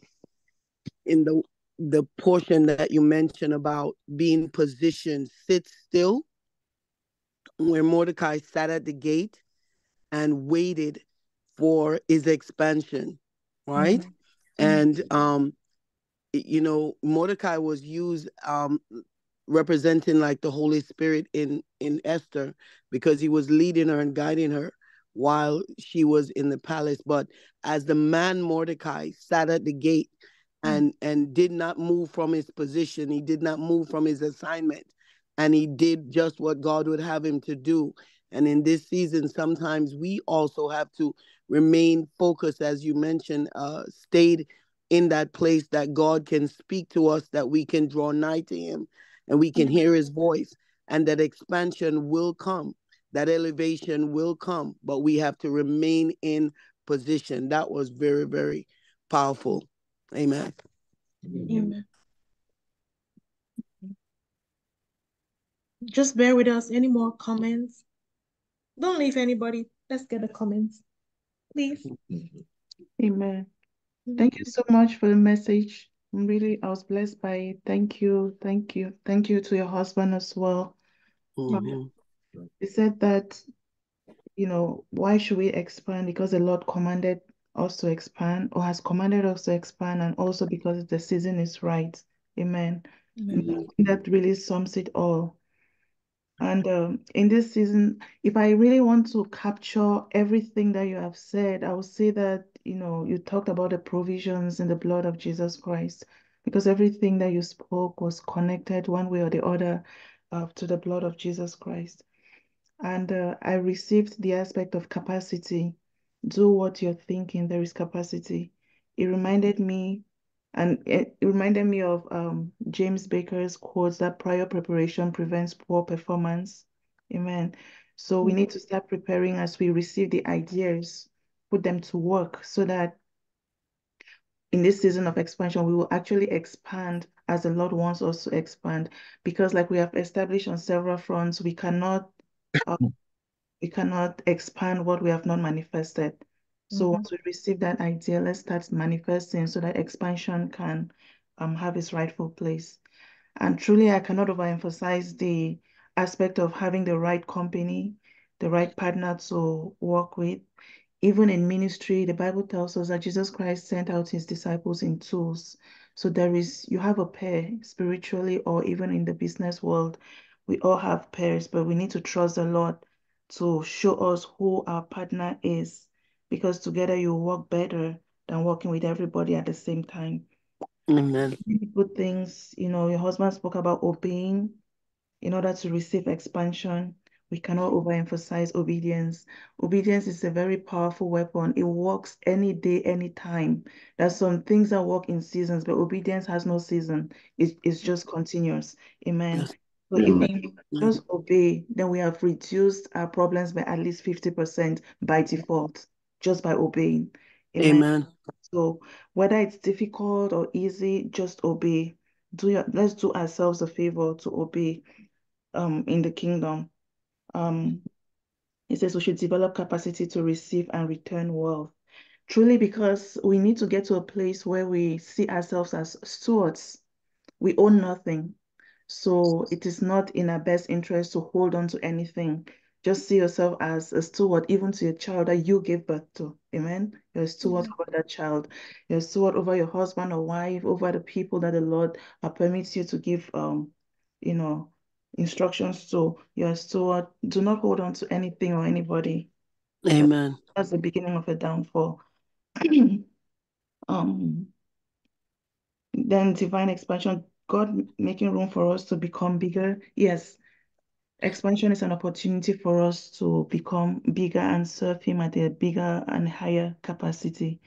in the the portion that you mentioned about being positioned, sit still, where Mordecai sat at the gate and waited for his expansion, right?
Mhm.
And um, y- you know, Mordecai was used um representing like the Holy Spirit in in Esther because he was leading her and guiding her while she was in the palace. But as the man Mordecai sat at the gate and and did not move from his position, he did not move from his assignment, and he did just what God would have him to do. And in this season, sometimes we also have to remain focused, as you mentioned, uh, stayed in that place that God can speak to us, that we can draw nigh to Him, and we can mm-hmm. hear His voice, and that expansion will come, that elevation will come, but we have to remain in position. That was very, very powerful. Amen.
Amen. Just bear with us. Any more comments? Don't leave anybody. Let's get the comments. Please.
Amen. Thank you so much for the message. Really, I was blessed by it. Thank you. Thank you. Thank you to your husband as well.
Mhm.
He said that, you know, why should we expand? Because the Lord commanded us to expand or has commanded us to expand, and also because the season is right. Amen.
Amen.
That really sums it all. And um, in this season, if I really want to capture everything that you have said, I would say that, you know, you talked about the provisions in the blood of Jesus Christ, because everything that you spoke was connected one way or the other uh, to the blood of Jesus Christ. And uh, I received the aspect of capacity. Do what you're thinking, there is capacity. It reminded me, and it, it reminded me of um, James Baker's quotes that prior preparation prevents poor performance. Amen. So we need to start preparing as we receive the ideas, put them to work so that in this season of expansion, we will actually expand as the Lord wants us to expand. Because, like we have established on several fronts, we cannot uh, [laughs] we cannot expand what we have not manifested. So
Mhm.
once we receive that idea, let's start manifesting so that expansion can um, have its rightful place. And truly, I cannot overemphasize the aspect of having the right company, the right partner to work with. Even in ministry, the Bible tells us that Jesus Christ sent out his disciples in twos. So there is, you have a pair spiritually or even in the business world. We all have pairs, but we need to trust the Lord to show us who our partner is because together you work better than working with everybody at the same time.
Amen.
Good things, you know, your husband spoke about obeying in order to receive expansion. We cannot overemphasize obedience. Obedience is a very powerful weapon. It works any day, any time. There's some things that work in seasons, but obedience has no season. It, it's just continuous. Amen.
Yes.
So if
Amen.
we just obey, then we have reduced our problems by at least 50% by default, just by obeying. Amen.
Amen.
So whether it's difficult or easy, just obey. Do your, let's do ourselves a favor to obey um in the kingdom. Um, it says we should develop capacity to receive and return wealth. Truly, because we need to get to a place where we see ourselves as stewards. We own nothing. So it is not in our best interest to hold on to anything. Just see yourself as a steward, even to your child that you gave birth to. Amen. You're a steward over that child. You're a steward over your husband or wife, over the people that the Lord permits you to give, um, you know, instructions to. You're a steward. Do not hold on to anything or anybody.
Amen.
That's the beginning of a downfall. [clears throat] um, then divine expansion, God making room for us to become bigger. Yes, expansion is an opportunity for us to become bigger and serve Him at a bigger and higher capacity.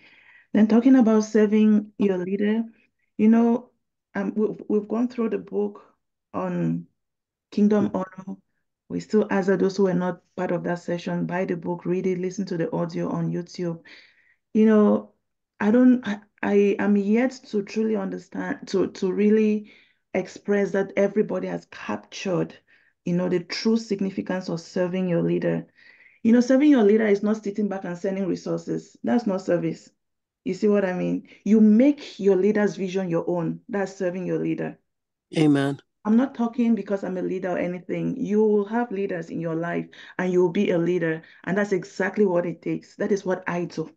Then talking about serving your leader, you know, um, we've, we've gone through the book on kingdom honor. We still ask that those who were not part of that session, buy the book, read it, listen to the audio on YouTube. You know, I don't, I, I am yet to truly understand, to, to really express that everybody has captured, you know, the true significance of serving your leader. You know, serving your leader is not sitting back and sending resources. That's not service. You see what I mean? You make your leader's vision your own. That's serving your leader.
Amen.
I'm not talking because I'm a leader or anything. You will have leaders in your life and you will be a leader. And that's exactly what it takes. That is what I do.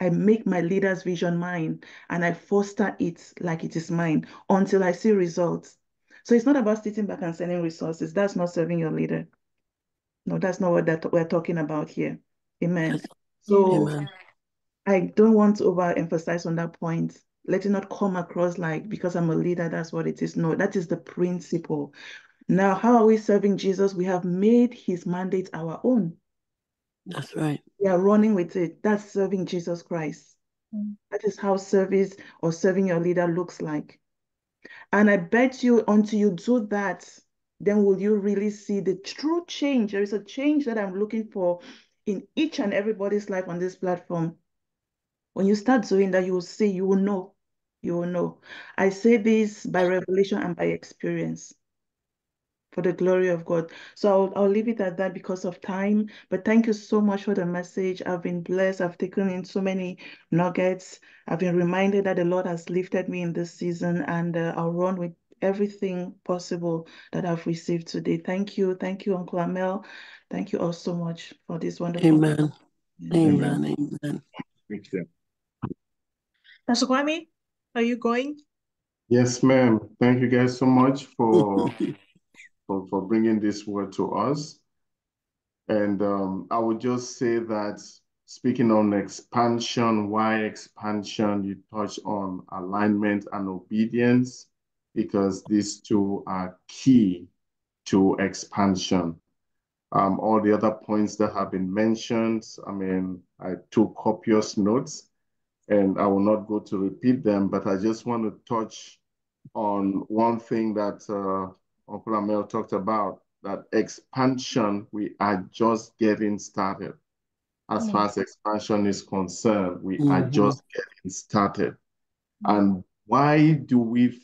I make my leader's vision mine and I foster it like it is mine until I see results. So it's not about sitting back and sending resources. That's not serving your leader. No, that's not what that we're talking about here. Amen. So
Amen.
I don't want to overemphasize on that point. Let it not come across like because I'm a leader, that's what it is. No, that is the principle. Now, how are we serving Jesus? We have made his mandate our own.
That's right.
We are running with it. That's serving Jesus Christ.
Mm.
That is how service or serving your leader looks like. And I bet you until you do that, then will you really see the true change. There is a change that I'm looking for in each and everybody's life on this platform. When you start doing that, you will see, you will know. You will know. I say this by revelation and by experience for the glory of God. So I'll, I'll leave it at that because of time. But thank you so much for the message. I've been blessed. I've taken in so many nuggets. I've been reminded that the Lord has lifted me in this season and uh, I'll run with everything possible that I've received today. Thank you. Thank you, Uncle Armel. Thank you all so much for this wonderful.
Amen.
Amen.
Amen. Amen.
Thank you.
Pastor Kwame, are you going?
Yes, ma'am. Thank you guys so much for [laughs] for, for bringing this word to us. And um, I would just say that speaking on expansion, why expansion, you touch on alignment and obedience, because these two are key to expansion. Um, all the other points that have been mentioned, I mean, I took copious notes and I will not go to repeat them, but I just want to touch on one thing that uh, Uncle Armel talked about, that expansion, we are just getting started. As far as expansion is concerned, we are
Mhm.
just getting started. And why do we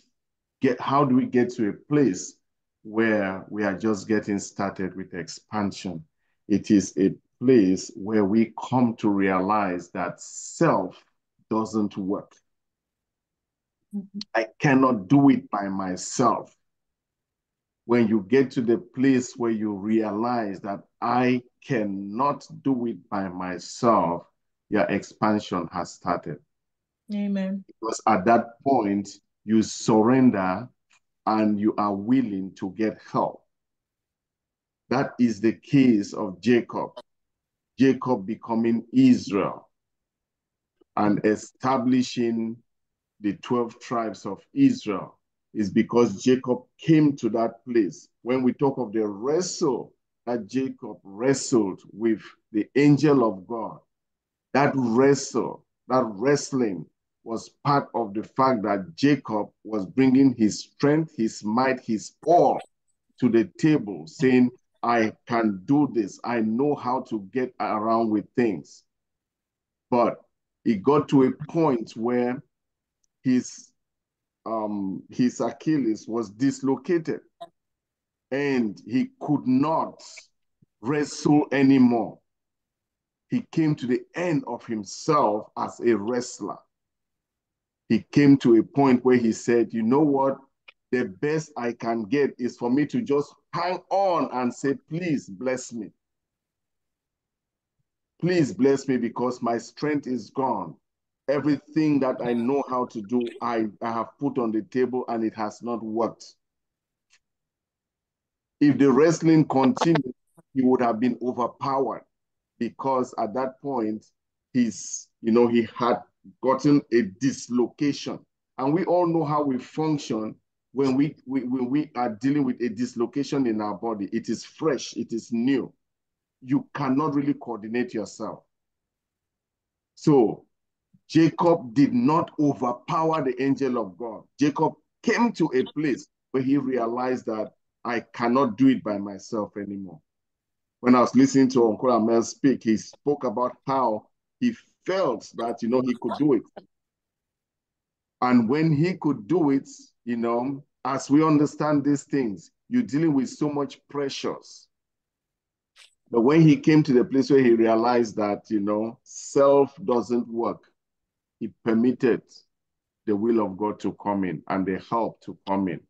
get, how do we get to a place where we are just getting started with expansion? It is a place where we come to realize that self doesn't work. Mm-hmm. I cannot do it by myself. When you get to the place where you realize that I cannot do it by myself, your expansion has started.
Amen.
Because at that point, you surrender and you are willing to get help. That is the case of Jacob. Jacob becoming Israel and establishing the 12 tribes of Israel is because Jacob came to that place. When we talk of the wrestle that Jacob wrestled with the angel of God, that wrestle, that wrestling was part of the fact that Jacob was bringing his strength, his might, his all to the table, saying, I can do this. I know how to get around with things. But it got to a point where his um his Achilles was dislocated and he could not wrestle anymore. He came to the end of himself as a wrestler. He came to a point where he said, You know what? The best I can get is for me to just hang on and say, Please bless me. Please bless me because my strength is gone. Everything that I know how to do, I, I have put on the table and it has not worked. If the wrestling continued, he would have been overpowered because at that point, he's, you know, he had gotten a dislocation. And we all know how we function when we, we, when we are dealing with a dislocation in our body. It is fresh, it is new. You cannot really coordinate yourself. So Jacob did not overpower the angel of God. Jacob came to a place where he realized that I cannot do it by myself anymore. When I was listening to Uncle Armel speak, he spoke about how he felt that, you know, he could do it. And when he could do it, you know, as we understand these things, you're dealing with so much pressures. But when he came to the place where he realized that, you know, self doesn't work, he permitted the will of God to come in and the help to come in.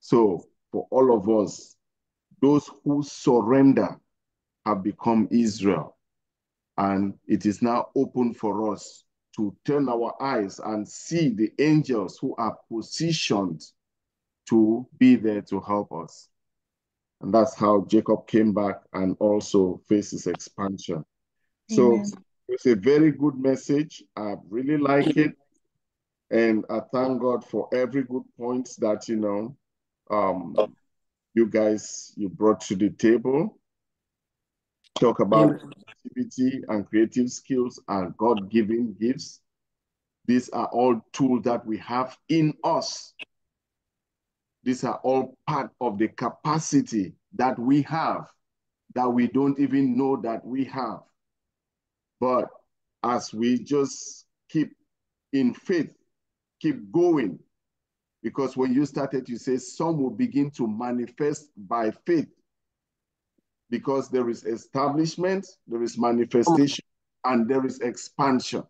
So for all of us, those who surrender have become Israel. And it is now open for us to turn our eyes and see the angels who are positioned to be there to help us. And that's how Jacob came back and also faces expansion. Amen. So it's a very good message. I really like it. And I thank God for every good point that, you know, um, you guys, you brought to the table. Talk about creativity and creative skills are God-given gifts. These are all tools that we have in us. These are all part of the capacity that we have that we don't even know that we have. But as we just keep in faith, keep going, because when you started, you say some will begin to manifest by faith because there is establishment, there is manifestation, and there is expansion.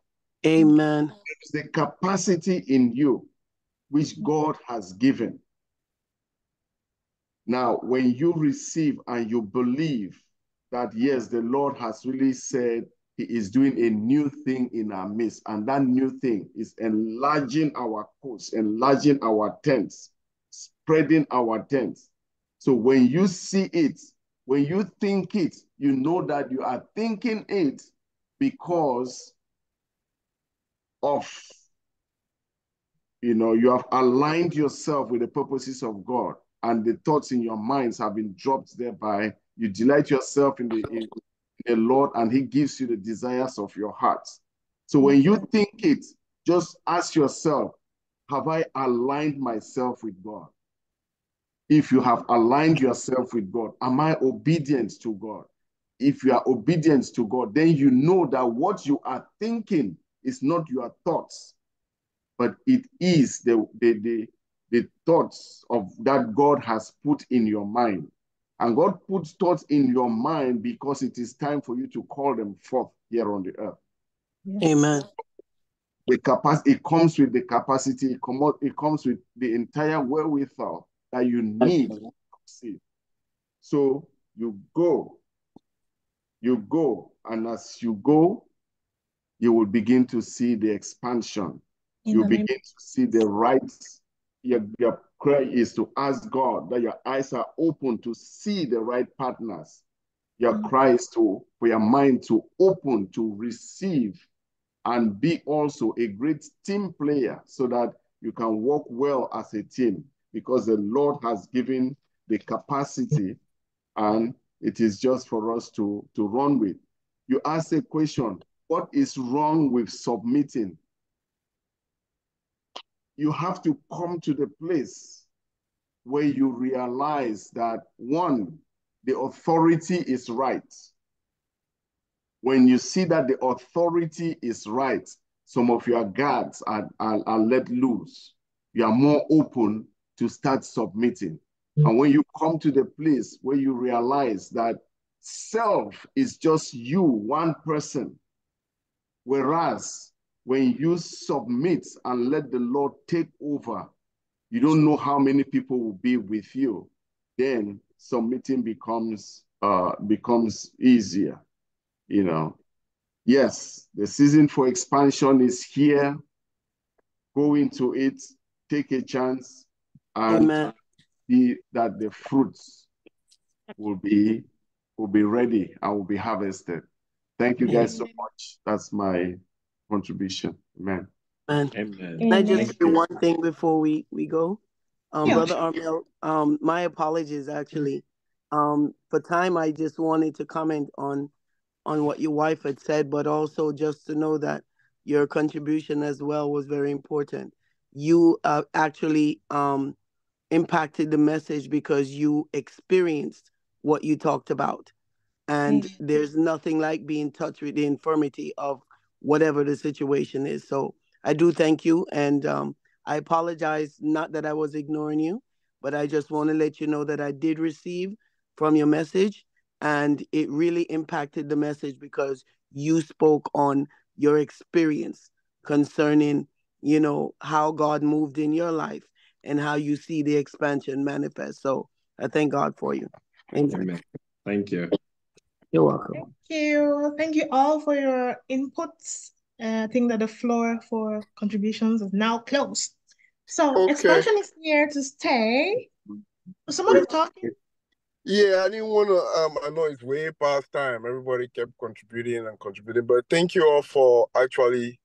Amen.
There is the capacity in you which God has given. Now, when you receive and you believe that, yes, the Lord has really said he is doing a new thing in our midst, and that new thing is enlarging our coast, enlarging our tents, spreading our tents. So when you see it, when you think it, you know that you are thinking it because of, you know, you have aligned yourself with the purposes of God and the thoughts in your minds have been dropped thereby. You delight yourself in the, in the Lord and he gives you the desires of your heart. So when you think it, just ask yourself, have I aligned myself with God? if you have aligned yourself with God, am I obedient to God? If you are obedient to God, then you know that what you are thinking is not your thoughts, but it is the, the, the, the thoughts of that God has put in your mind. And God puts thoughts in your mind because it is time for you to call them forth here on the earth.
Amen.
The capacity it comes with the capacity, it, com- it comes with the entire wherewithal that you need to succeed. So you go, you go, and as you go, you will begin to see the expansion.
In
you
the
begin
name-
to see the right. Your, your prayer is to ask God that your eyes are open to see the right partners. Your
mm.
cry is to for your mind to open to receive and be also a great team player so that you can work well as a team because the Lord has given the capacity and it is just for us to, to run with. You ask a question, what is wrong with submitting? You have to come to the place where you realize that one, the authority is right. When you see that the authority is right, some of your guards are, are, are let loose. You are more open to start submitting. And when you come to the place where you realize that self is just you, one person, whereas when you submit and let the Lord take over, you don't know how many people will be with you. Then submitting becomes uh, becomes easier. You know, yes, the season for expansion is here. Go into it, take a chance, and
Amen.
see that the fruits will be will be ready and will be harvested. Thank you guys so much. That's my contribution. Amen.
Amen.
Amen.
Can I
Amen.
just say one thing before we, we go? Um,
Yeah.
Brother Armel, um, my apologies actually. Um, for time, I just wanted to comment on on what your wife had said, but also just to know that your contribution as well was very important. You uh, actually um, impacted the message because you experienced what you talked about. And
Amen.
there's nothing like being touched with the infirmity of whatever the situation is. So I do thank you. And um, I apologize, not that I was ignoring you, but I just want to let you know that I did receive from your message. And it really impacted the message because you spoke on your experience concerning, you know, how God moved in your life and how you see the expansion manifest. So I thank God for you. Amen.
Amen. Thank you.
You're welcome.
Thank you. Thank you all for your inputs. Uh, I think that the floor for contributions is now closed. So
Okay.
expansion is here to stay. Somebody talking?
Yeah, I didn't want to. Um, I know it's way past time. Everybody kept contributing and contributing, but thank you all for actually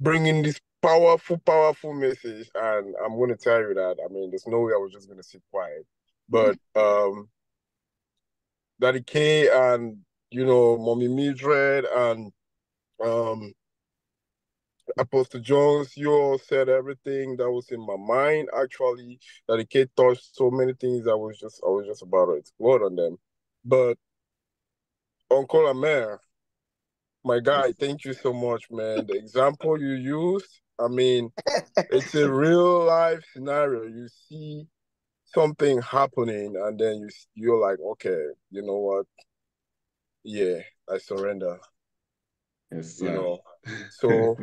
bringing this powerful, powerful message. And I'm going to tell you that. I mean, there's no way I was just going to sit quiet. But [laughs] um, Daddy K and you know, Mommy Mildred and um, Apostle Jones, you all said everything that was in my mind. Actually, Daddy K touched so many things. I was just, I was just about to explode on them. But Uncle Armel, my guy, thank you so much, man. The example you used, I mean, it's a real life scenario. You see something happening, and then you you're like, okay, you know what? Yeah, I surrender.
Yes,
You know. [laughs] So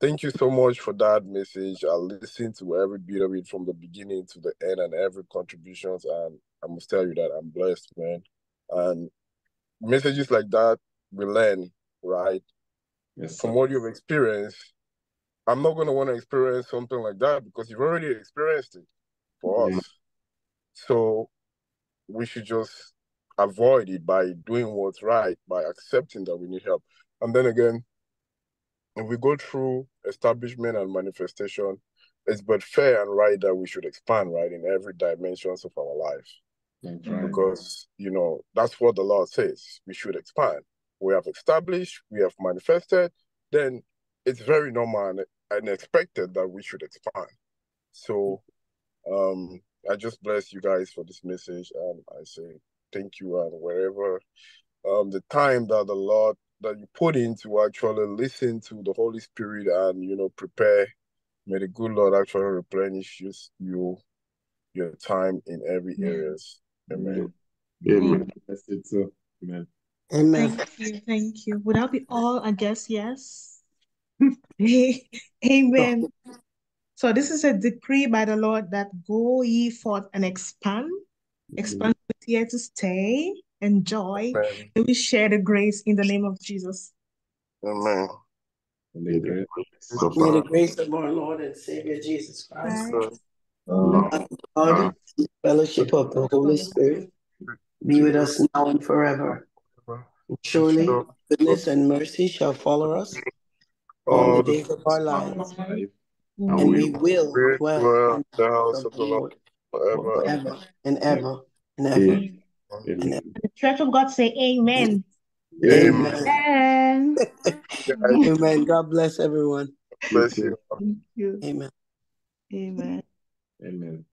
thank you so much for that message. I listened to every bit of it from the beginning to the end and every contributions, and I must tell you that I'm blessed, man. And messages like that we learn, right?
yes,
From what you've experienced, I'm not gonna want to experience something like that because you've already experienced it for
Yeah.
us. So we should just avoid it by doing what's right, by accepting that we need help. And then again, if we go through establishment and manifestation, it's but fair and right that we should expand, right, in every dimensions of our life.
Right.
Because, you know, that's what the law says. We should expand. We have established, we have manifested, then it's very normal and, and expected that we should expand. So um I just bless you guys for this message and I say thank you and wherever um the time that the Lord that you put in to actually listen to the Holy Spirit and you know prepare. May the good Lord actually replenish you, you your time in every areas. Amen.
Amen.
Bless you too. Amen.
Amen.
Thank you, thank you. Would that be all? I guess yes. [laughs] Amen. So this is a decree by the Lord that go ye forth and expand, mm-hmm. expand is here to stay, enjoy.
Amen.
May we share the grace in the name of Jesus.
Amen.
And the
May the grace of our Lord and Savior Jesus Christ,
Right.
Lord,
God, the fellowship of the Holy Spirit, be with us now and forever. Surely goodness and mercy shall follow us all the days of our lives,
life.
and we will dwell
dwell
in
in the house of the Lord
Lord
forever.
forever and ever and ever.
Amen. Amen.
The church of God say amen.
Amen.
Amen.
Amen. [laughs]
Amen. God bless everyone.
Bless you.
Thank you.
Amen.
Amen.
Amen.